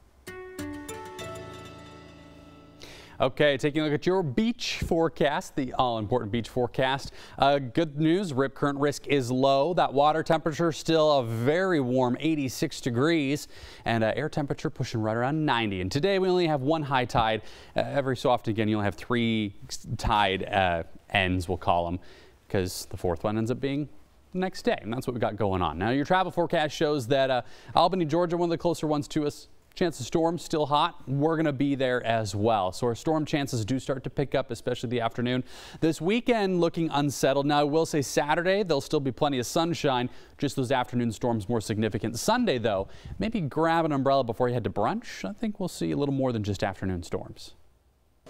Okay, taking a look at your beach forecast, the all-important beach forecast. Uh, good news, rip current risk is low. That water temperature still a very warm 86 degrees and uh, air temperature pushing right around 90. And today we only have one high tide. Uh, every so often again, you only have three tide uh, ends, we'll call them, because the fourth one ends up being the next day. And that's what we got going on. Now your travel forecast shows that uh, Albany, Georgia, one of the closer ones to us, Chance of storms still hot. We're going to be there as well. So our storm chances do start to pick up, especially the afternoon. This weekend looking unsettled. Now I will say Saturday there'll still be plenty of sunshine. Just those afternoon storms more significant. Sunday though, maybe grab an umbrella before you head to brunch. I think we'll see a little more than just afternoon storms.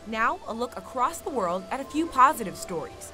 Now a look across the world at a few positive stories.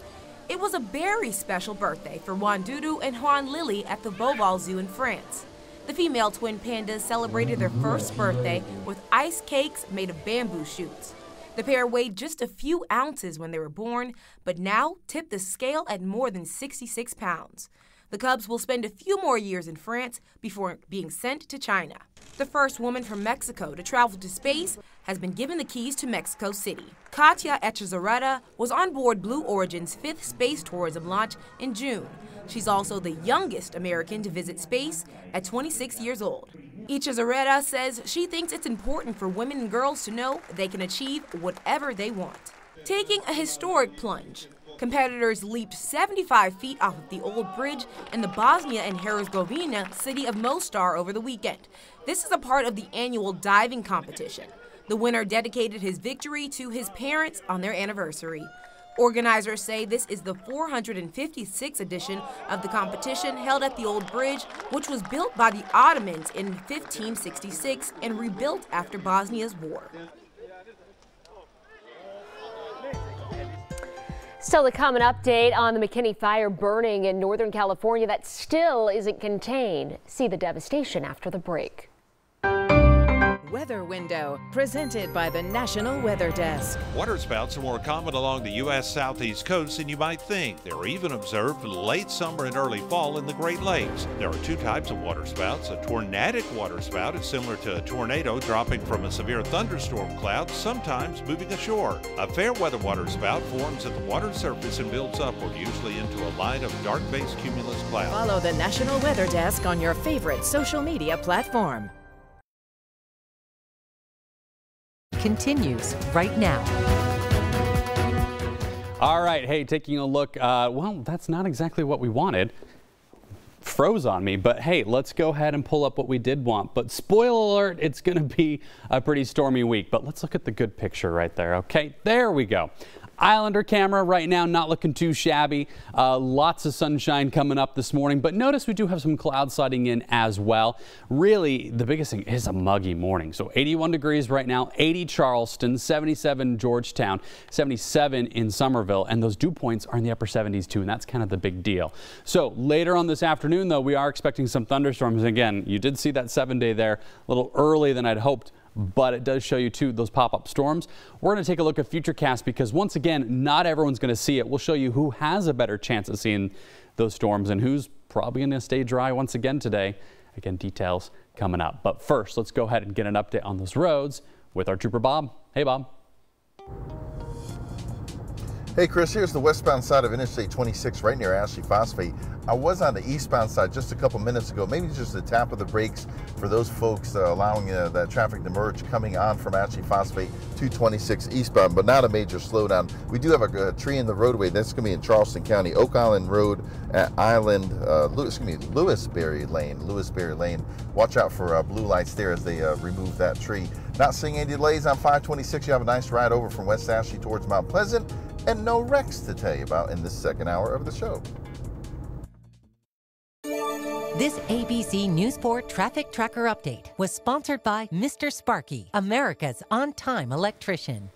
It was a very special birthday for Yuandudu and Huanlili at the Beauval Zoo in France. The female twin pandas celebrated their first birthday with ice cakes made of bamboo shoots. The pair weighed just a few ounces when they were born, but now tip the scale at more than 66 pounds. The cubs will spend a few more years in France before being sent to China. The first woman from Mexico to travel to space has been given the keys to Mexico City. Katya Echazarreta was on board Blue Origin's fifth space tourism launch in June. She's also the youngest American to visit space at 26 years old. Echazarreta says she thinks it's important for women and girls to know they can achieve whatever they want. Taking a historic plunge, competitors leaped 75 feet off of the old bridge in the Bosnia and Herzegovina city of Mostar over the weekend. This is a part of the annual diving competition. The winner dedicated his victory to his parents on their anniversary. Organizers say this is the 456th edition of the competition held at the Old Bridge, which was built by the Ottomans in 1566 and rebuilt after Bosnia's war. Still a common update on the McKinney fire burning in Northern California that still isn't contained. See the devastation after the break. Weather Window, presented by the National Weather Desk. Waterspouts are more common along the U.S. southeast coast than you might think. They're even observed late summer and early fall in the Great Lakes. There are two types of waterspouts. A tornadic waterspout is similar to a tornado dropping from a severe thunderstorm cloud, sometimes moving ashore. A fair weather waterspout forms at the water surface and builds upward, usually into a line of dark base cumulus clouds. Follow the National Weather Desk on your favorite social media platform. Continues right now. All right, hey, taking a look. Uh, well, that's not exactly what we wanted. Froze on me, but hey, let's go ahead and pull up what we did want. But spoiler alert, it's going to be a pretty stormy week. But let's look at the good picture right there. Okay, there we go. Islander camera right now not looking too shabby. Uh, lots of sunshine coming up this morning, but notice we do have some cloud sliding in as well. Really, the biggest thing is a muggy morning. So 81 degrees right now, 80 Charleston, 77 Georgetown, 77 in Summerville, and those dew points are in the upper 70s too, and that's kind of the big deal. So later on this afternoon, though, we are expecting some thunderstorms. Again, you did see that seven day there a little early than I'd hoped but it does show you too those pop-up storms. We're going to take a look at Futurecast because once again, not everyone's going to see it. We'll show you who has a better chance of seeing those storms and who's probably going to stay dry once again today. Again, details coming up. But first, let's go ahead and get an update on those roads with our trooper Bob. Hey, Bob. Hey Chris, here's the westbound side of Interstate 26 right near Ashley Phosphate. I was on the eastbound side just a couple minutes ago, maybe just a tap of the brakes for those folks uh, allowing uh, that traffic to merge coming on from Ashley Phosphate 226 eastbound, but not a major slowdown. We do have a, a tree in the roadway that's going to be in Charleston County, Oak Island Road at Island, uh, Lewis, excuse me, Lewisberry Lane, Lewisberry Lane. Watch out for uh, blue lights there as they uh, remove that tree. Not seeing any delays on 526. You have a nice ride over from West Ashley towards Mount Pleasant and no wrecks to tell you about in the second hour of the show. This ABC News 4 traffic tracker update was sponsored by Mr. Sparky, America's on time electrician.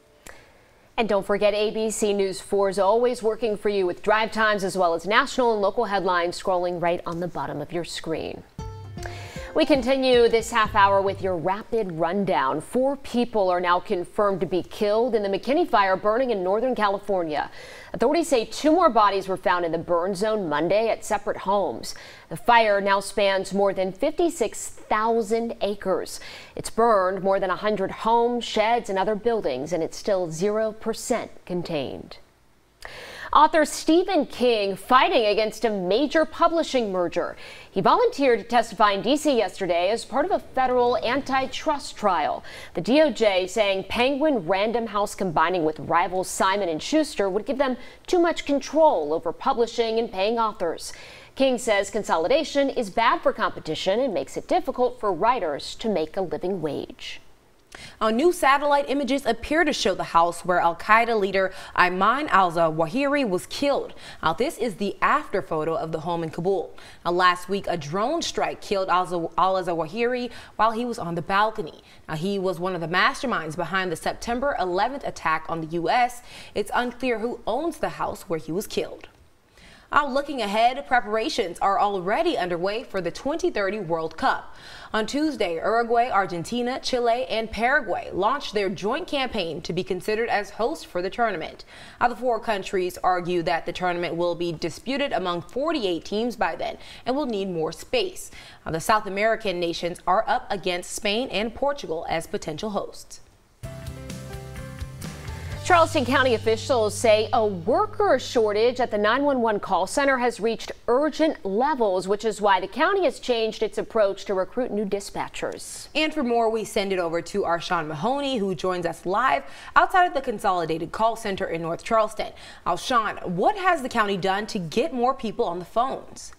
And don't forget, ABC News 4 is always working for you with drive times as well as national and local headlines scrolling right on the bottom of your screen. We continue this half hour with your rapid rundown. Four people are now confirmed to be killed in the McKinney fire burning in Northern California. Authorities say two more bodies were found in the burn zone Monday at separate homes. The fire now spans more than 56,000 acres. It's burned more than 100 homes, sheds, and other buildings, and it's still 0% contained. Author Stephen King fighting against a major publishing merger. He volunteered to testify in D.C. yesterday as part of a federal antitrust trial. The DOJ saying Penguin Random House combining with rivals Simon & Schuster would give them too much control over publishing and paying authors. King says consolidation is bad for competition and makes it difficult for writers to make a living wage. Now, new satellite images appear to show the house where Al Qaeda leader Ayman al Zawahiri was killed. Now, this is the after photo of the home in Kabul. Now, last week, a drone strike killed al Zawahiri while he was on the balcony. Now, he was one of the masterminds behind the September 11th attack on the U.S. It's unclear who owns the house where he was killed. Now, looking ahead, preparations are already underway for the 2030 World Cup. On Tuesday, Uruguay, Argentina, Chile, and Paraguay launched their joint campaign to be considered as host for the tournament. Now, the four countries argue that the tournament will be disputed among 48 teams by then and will need more space. Now, the South American nations are up against Spain and Portugal as potential hosts. Charleston County officials say a worker shortage at the 911 call center has reached urgent levels, which is why the county has changed its approach to recruit new dispatchers. And for more, we send it over to our Sean Mahoney, who joins us live outside of the Consolidated Call Center in North Charleston. Now, Sean, what has the county done to get more people on the phones?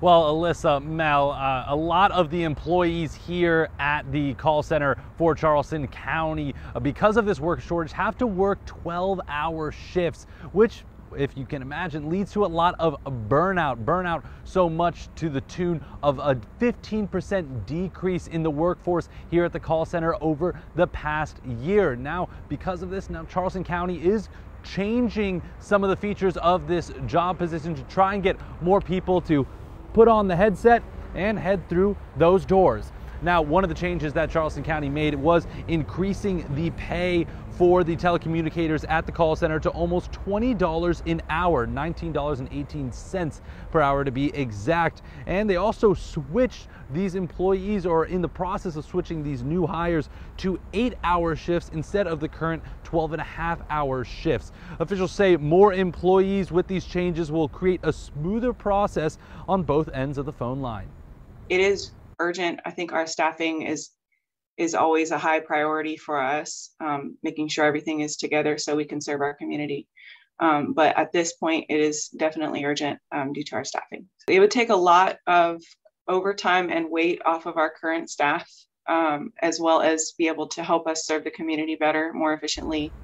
Well, Alyssa, Mel, uh, a lot of the employees here at the call center for Charleston County, uh, because of this work shortage, have to work 12 hour shifts, which if you can imagine, leads to a lot of burnout. Burnout so much to the tune of a 15% decrease in the workforce here at the call center over the past year. Now, because of this, now Charleston County is changing some of the features of this job position to try and get more people to put on the headset and head through those doors. Now, one of the changes that Charleston County made was increasing the pay for the telecommunicators at the call center to almost $20 an hour, $19.18 per hour to be exact. And they also switched these employees or in the process of switching these new hires to eight hour shifts instead of the current 12 and a half hour shifts. Officials say more employees with these changes will create a smoother process on both ends of the phone line. It is urgent. I think our staffing is is always a high priority for us, um, making sure everything is together so we can serve our community. Um, but at this point, it is definitely urgent um, due to our staffing. It would take a lot of overtime and weight off of our current staff, um, as well as be able to help us serve the community better, more efficiently,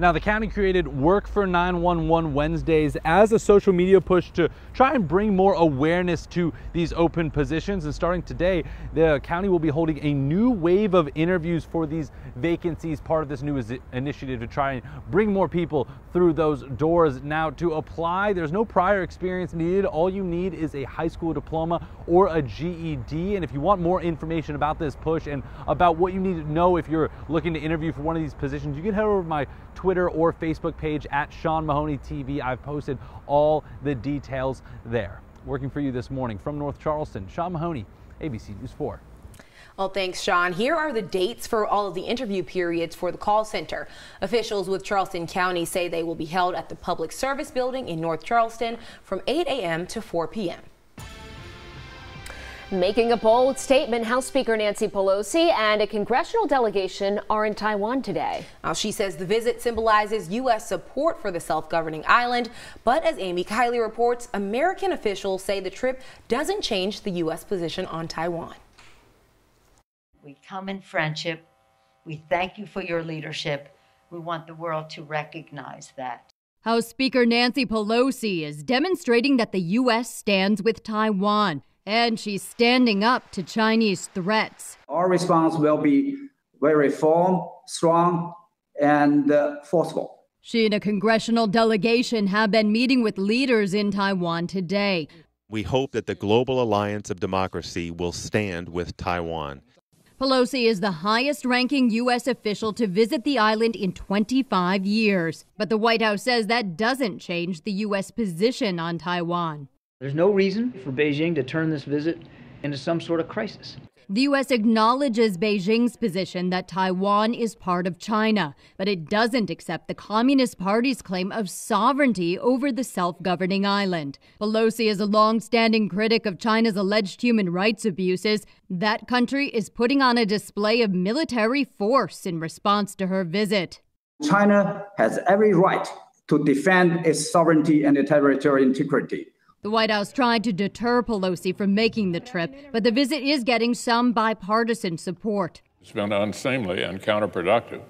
now, the county created Work for 911 Wednesdays as a social media push to try and bring more awareness to these open positions. And starting today, the county will be holding a new wave of interviews for these vacancies, part of this new initiative to try and bring more people through those doors. Now, to apply, there's no prior experience needed. All you need is a high school diploma or a GED. And if you want more information about this push and about what you need to know if you're looking to interview for one of these positions, you can head over to my Twitter or Facebook page at Sean Mahoney TV. I've posted all the details there. Working for you this morning from North Charleston, Sean Mahoney, ABC News 4. Well, thanks, Sean. Here are the dates for all of the interview periods for the call center. Officials with Charleston County say they will be held at the Public Service Building in North Charleston from 8 a.m. to 4 p.m. Making a bold statement, House Speaker Nancy Pelosi and a congressional delegation are in Taiwan today. Now, she says the visit symbolizes U.S. support for the self-governing island, but as Amy Kiley reports, American officials say the trip doesn't change the U.S. position on Taiwan. We come in friendship. We thank you for your leadership. We want the world to recognize that. House Speaker Nancy Pelosi is demonstrating that the U.S. stands with Taiwan and she's standing up to Chinese threats. Our response will be very firm, strong, and uh, forceful. She and a congressional delegation have been meeting with leaders in Taiwan today. We hope that the global alliance of democracy will stand with Taiwan. Pelosi is the highest ranking U.S. official to visit the island in 25 years. But the White House says that doesn't change the U.S. position on Taiwan. There's no reason for Beijing to turn this visit into some sort of crisis. The U.S. acknowledges Beijing's position that Taiwan is part of China, but it doesn't accept the Communist Party's claim of sovereignty over the self governing island. Pelosi is a long standing critic of China's alleged human rights abuses. That country is putting on a display of military force in response to her visit. China has every right to defend its sovereignty and territorial integrity. The White House tried to deter Pelosi from making the trip, but the visit is getting some bipartisan support. It's been unseemly and counterproductive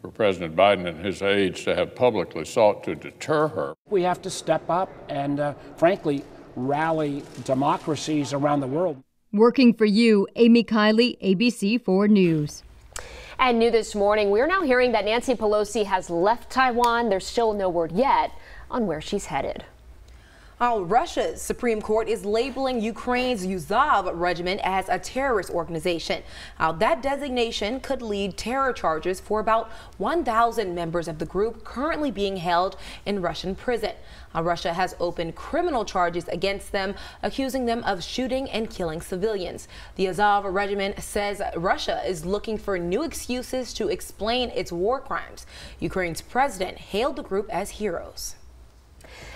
for President Biden and his aides to have publicly sought to deter her. We have to step up and, uh, frankly, rally democracies around the world. Working for you, Amy Kiley, ABC 4 News. And new this morning, we're now hearing that Nancy Pelosi has left Taiwan. There's still no word yet on where she's headed. While Russia's Supreme Court is labeling Ukraine's Azov regiment as a terrorist organization. Now, that designation could lead terror charges for about 1,000 members of the group currently being held in Russian prison. Now, Russia has opened criminal charges against them, accusing them of shooting and killing civilians. The Azov regiment says Russia is looking for new excuses to explain its war crimes. Ukraine's president hailed the group as heroes.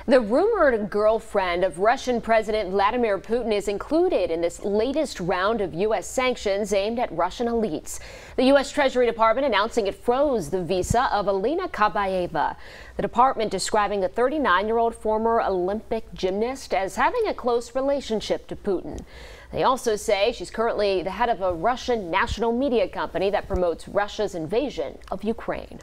The rumored girlfriend of Russian President Vladimir Putin is included in this latest round of U.S. sanctions aimed at Russian elites. The U.S. Treasury Department announcing it froze the visa of Alina Kabaeva. The department describing the 39 year old former Olympic gymnast as having a close relationship to Putin. They also say she's currently the head of a Russian national media company that promotes Russia's invasion of Ukraine.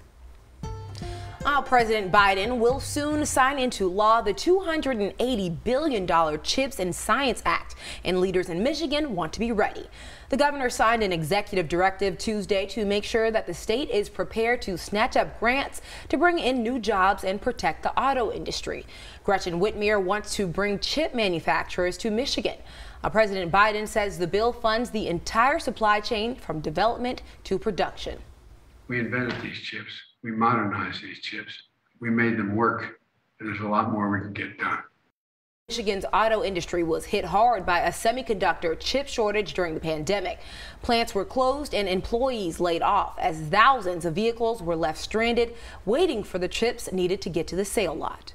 Uh, President Biden will soon sign into law the $280 billion CHIPS and Science Act, and leaders in Michigan want to be ready. The governor signed an executive directive Tuesday to make sure that the state is prepared to snatch up grants to bring in new jobs and protect the auto industry. Gretchen Whitmer wants to bring chip manufacturers to Michigan. Uh, President Biden says the bill funds the entire supply chain from development to production. We invented these chips we modernized these chips. We made them work, and there's a lot more we can get done. Michigan's auto industry was hit hard by a semiconductor chip shortage during the pandemic. Plants were closed and employees laid off as thousands of vehicles were left stranded, waiting for the chips needed to get to the sale lot.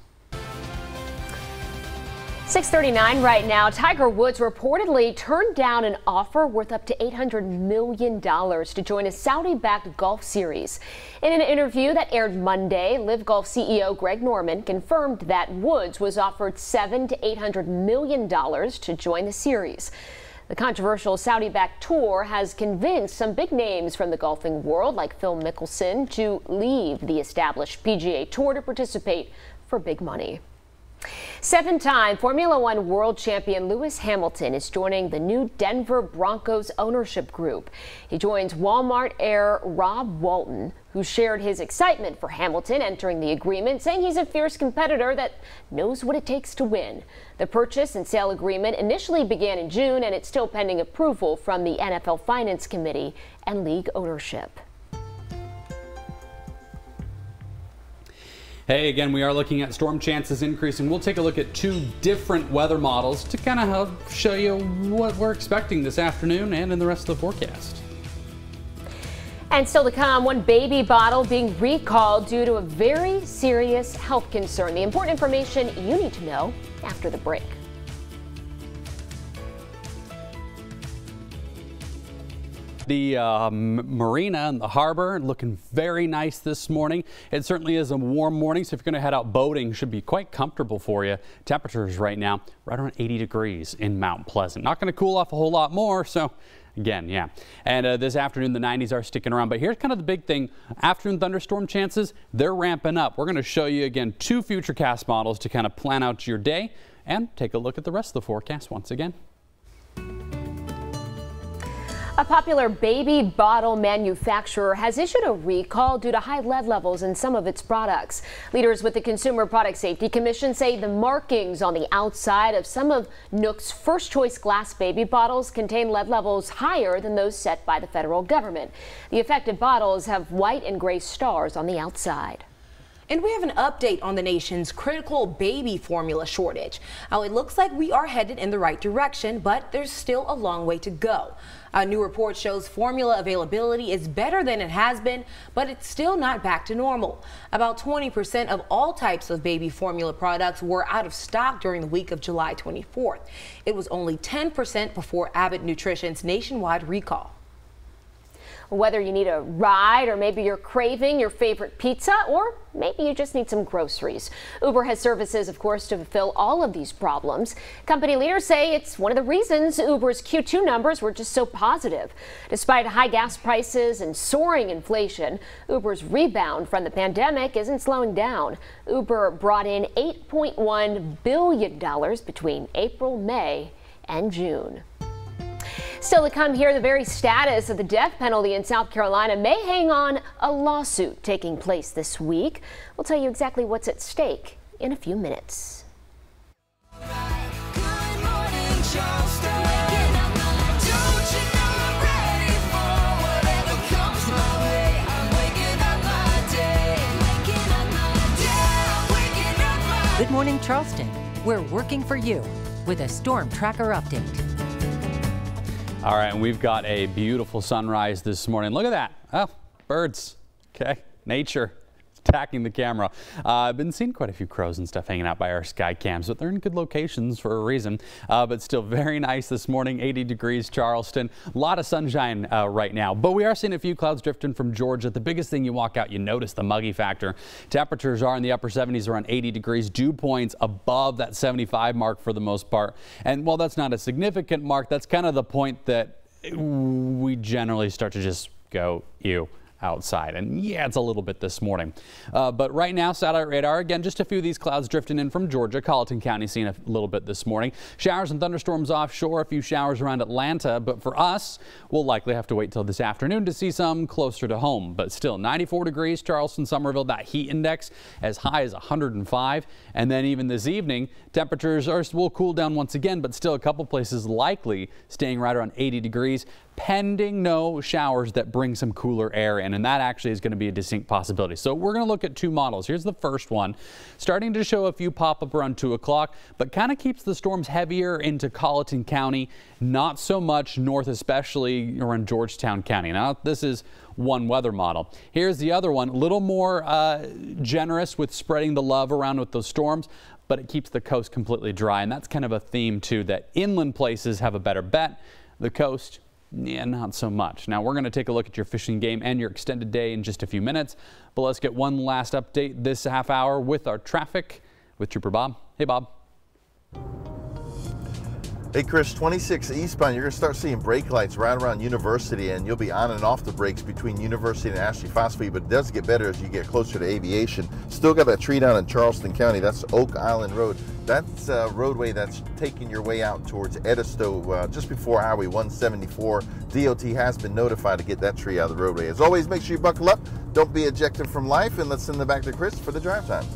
639 right now. Tiger Woods reportedly turned down an offer worth up to $800 million to join a Saudi backed golf series. In an interview that aired Monday, LIV Golf CEO Greg Norman confirmed that Woods was offered seven to $800 million to join the series. The controversial Saudi backed tour has convinced some big names from the golfing world, like Phil Mickelson, to leave the established PGA Tour to participate for big money. Seven time Formula One world champion Lewis Hamilton is joining the new Denver Broncos ownership group. He joins Walmart heir Rob Walton, who shared his excitement for Hamilton entering the agreement, saying he's a fierce competitor that knows what it takes to win. The purchase and sale agreement initially began in June, and it's still pending approval from the NFL Finance Committee and league ownership. Hey, again, we are looking at storm chances increasing. We'll take a look at two different weather models to kind of help show you what we're expecting this afternoon and in the rest of the forecast. And still to come, one baby bottle being recalled due to a very serious health concern. The important information you need to know after the break. The uh, marina and the harbor looking very nice this morning. It certainly is a warm morning, so if you're going to head out boating, should be quite comfortable for you. Temperatures right now right around 80 degrees in Mount Pleasant. Not going to cool off a whole lot more, so again, yeah. And uh, this afternoon, the 90s are sticking around. But here's kind of the big thing. Afternoon thunderstorm chances, they're ramping up. We're going to show you again two futurecast models to kind of plan out your day and take a look at the rest of the forecast once again. A popular baby bottle manufacturer has issued a recall due to high lead levels in some of its products. Leaders with the Consumer Product Safety Commission say the markings on the outside of some of NUK's first choice glass baby bottles contain lead levels higher than those set by the federal government. The affected bottles have white and gray stars on the outside. And we have an update on the nation's critical baby formula shortage. Now, it looks like we are headed in the right direction, but there's still a long way to go. A new report shows formula availability is better than it has been, but it's still not back to normal. About 20% of all types of baby formula products were out of stock during the week of July 24th. It was only 10% before Abbott Nutrition's nationwide recall whether you need a ride or maybe you're craving your favorite pizza or maybe you just need some groceries. Uber has services, of course, to fulfill all of these problems. Company leaders say it's one of the reasons Uber's Q2 numbers were just so positive. Despite high gas prices and soaring inflation, Uber's rebound from the pandemic isn't slowing down. Uber brought in $8.1 billion between April, May, and June. Still to come here, the very status of the death penalty in South Carolina may hang on a lawsuit taking place this week. We'll tell you exactly what's at stake in a few minutes. Good morning, Charleston. We're working for you with a storm tracker update. All right, and we've got a beautiful sunrise this morning. Look at that. Oh, birds. Okay, nature attacking the camera. Uh, I've been seeing quite a few crows and stuff hanging out by our sky cams, but they're in good locations for a reason. Uh, but still very nice this morning, 80 degrees Charleston. A lot of sunshine uh, right now, but we are seeing a few clouds drifting from Georgia. The biggest thing you walk out, you notice the muggy factor. Temperatures are in the upper 70s around 80 degrees. Dew points above that 75 mark for the most part. And while that's not a significant mark, that's kind of the point that we generally start to just go, ew outside. And yeah, it's a little bit this morning. Uh, but right now, satellite radar, again, just a few of these clouds drifting in from Georgia. Colleton County seeing a little bit this morning. Showers and thunderstorms offshore, a few showers around Atlanta. But for us, we'll likely have to wait till this afternoon to see some closer to home. But still, 94 degrees, Charleston, Summerville, that heat index as high as 105. And then even this evening, temperatures are, will cool down once again, but still a couple places likely staying right around 80 degrees. Pending no showers that bring some cooler air in, and that actually is going to be a distinct possibility. So we're going to look at two models. Here's the first one, starting to show a few pop up around 2 o'clock, but kind of keeps the storms heavier into Colleton County, not so much north, especially around Georgetown County. Now, this is one weather model. Here's the other one, a little more uh, generous with spreading the love around with those storms, but it keeps the coast completely dry. And that's kind of a theme too, that inland places have a better bet. The coast, yeah, not so much. Now we're going to take a look at your fishing game and your extended day in just a few minutes. But let's get one last update this half hour with our traffic with Trooper Bob. Hey, Bob. Hey Chris, 26 eastbound, you're going to start seeing brake lights right around University and you'll be on and off the brakes between University and Ashley Phosphate, but it does get better as you get closer to aviation. Still got that tree down in Charleston County, that's Oak Island Road. That's a roadway that's taking your way out towards Edisto uh, just before Highway 174. DOT has been notified to get that tree out of the roadway. As always, make sure you buckle up, don't be ejected from life, and let's send it back to Chris for the drive time.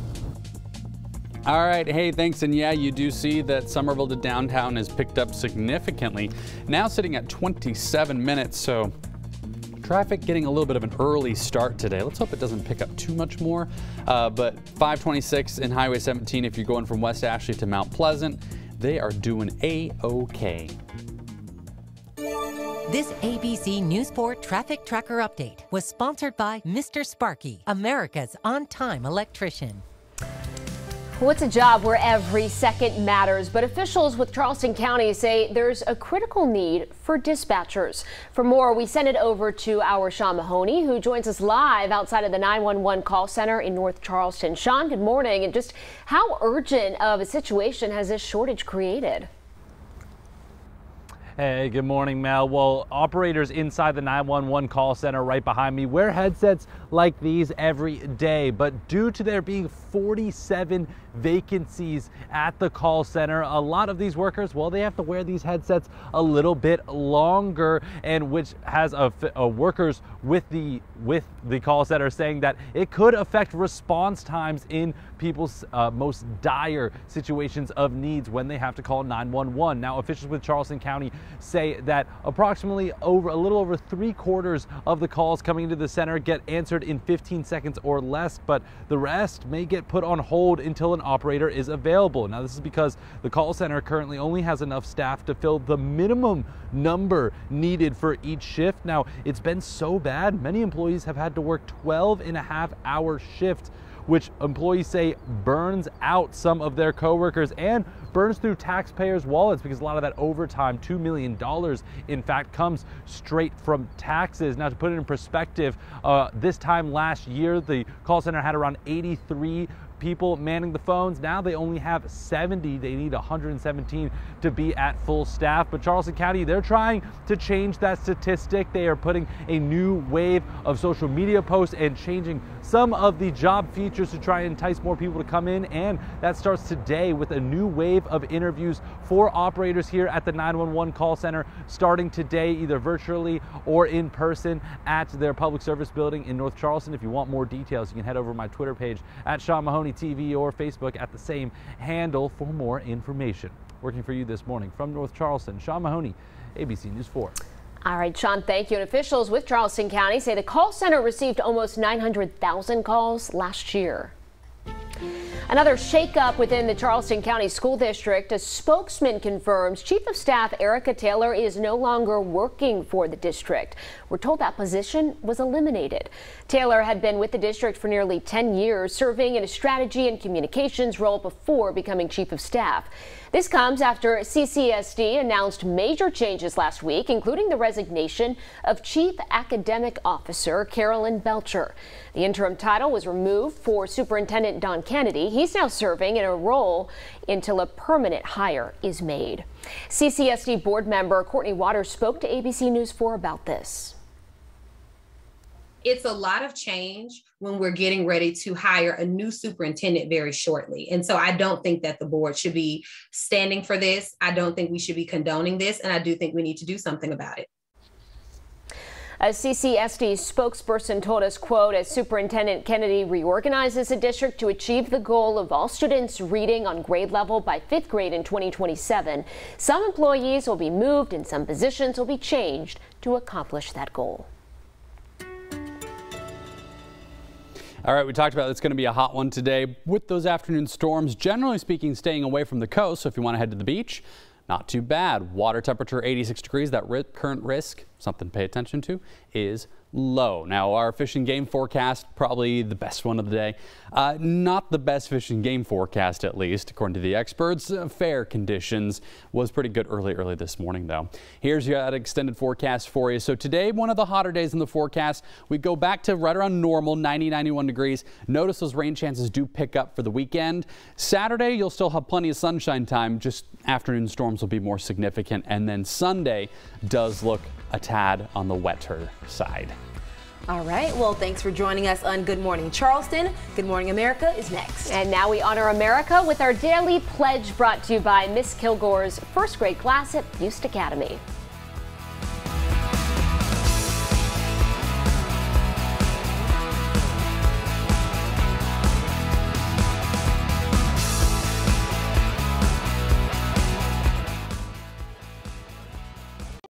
All right, hey, thanks. And yeah, you do see that Summerville to downtown has picked up significantly. Now sitting at 27 minutes, so traffic getting a little bit of an early start today. Let's hope it doesn't pick up too much more. Uh, but 526 in Highway 17, if you're going from West Ashley to Mount Pleasant, they are doing A-OK. This ABC News 4 traffic tracker update was sponsored by Mr. Sparky, America's on-time electrician. What's a job where every second matters? But officials with Charleston County say there's a critical need for dispatchers. For more, we send it over to our Sean Mahoney, who joins us live outside of the 911 call center in North Charleston. Sean, good morning. And just how urgent of a situation has this shortage created? Hey, good morning, Mel. Well, operators inside the 911 call center right behind me wear headsets like these every day, but due to there being 47 vacancies at the call center, a lot of these workers, well, they have to wear these headsets a little bit longer, and which has a, a workers with the with the call center saying that it could affect response times in people's uh, most dire situations of needs when they have to call 911. Now, officials with Charleston County say that approximately over a little over three quarters of the calls coming into the center get answered in 15 seconds or less, but the rest may get put on hold until an operator is available. Now, this is because the call center currently only has enough staff to fill the minimum number needed for each shift. Now, it's been so bad, many employees have had to work 12 and a half hour shifts which employees say burns out some of their coworkers and burns through taxpayers' wallets because a lot of that overtime, $2 million, in fact, comes straight from taxes. Now, to put it in perspective, uh, this time last year, the call center had around 83 people manning the phones. Now they only have 70. They need 117 to be at full staff. But Charleston County, they're trying to change that statistic. They are putting a new wave of social media posts and changing some of the job features to try and entice more people to come in. And that starts today with a new wave of interviews for operators here at the 911 call center starting today, either virtually or in person at their public service building in North Charleston. If you want more details, you can head over to my Twitter page at Sean Mahoney TV or Facebook at the same handle for more information. Working for you this morning from North Charleston, Sean Mahoney, ABC News 4. All right, Sean, thank you. And officials with Charleston County say the call center received almost 900,000 calls last year. Another shakeup within the Charleston County School District. A spokesman confirms Chief of Staff Erica Taylor is no longer working for the district. We're told that position was eliminated. Taylor had been with the district for nearly 10 years, serving in a strategy and communications role before becoming Chief of Staff. This comes after CCSD announced major changes last week, including the resignation of Chief Academic Officer Carolyn Belcher. The interim title was removed for Superintendent Don Kennedy. He's now serving in a role until a permanent hire is made. CCSD board member Courtney Waters spoke to ABC News 4 about this it's a lot of change when we're getting ready to hire a new superintendent very shortly. And so I don't think that the board should be standing for this. I don't think we should be condoning this. And I do think we need to do something about it. A CCSD spokesperson told us, quote, as Superintendent Kennedy reorganizes the district to achieve the goal of all students reading on grade level by fifth grade in 2027, some employees will be moved and some positions will be changed to accomplish that goal. All right, we talked about it's going to be a hot one today with those afternoon storms. Generally speaking, staying away from the coast. So if you want to head to the beach, not too bad. Water temperature 86 degrees. That current risk, something to pay attention to, is low. Now, our fishing game forecast, probably the best one of the day. Uh, not the best fishing game forecast, at least, according to the experts. Uh, fair conditions was pretty good early, early this morning, though. Here's your extended forecast for you. So today, one of the hotter days in the forecast. We go back to right around normal, 90, 91 degrees. Notice those rain chances do pick up for the weekend. Saturday, you'll still have plenty of sunshine time. Just afternoon storms will be more significant. And then Sunday does look a tad on the wetter side. All right. Well, thanks for joining us on Good Morning Charleston. Good Morning America is next. And now we honor America with our daily pledge brought to you by Miss Kilgore's first grade class at Buist Academy.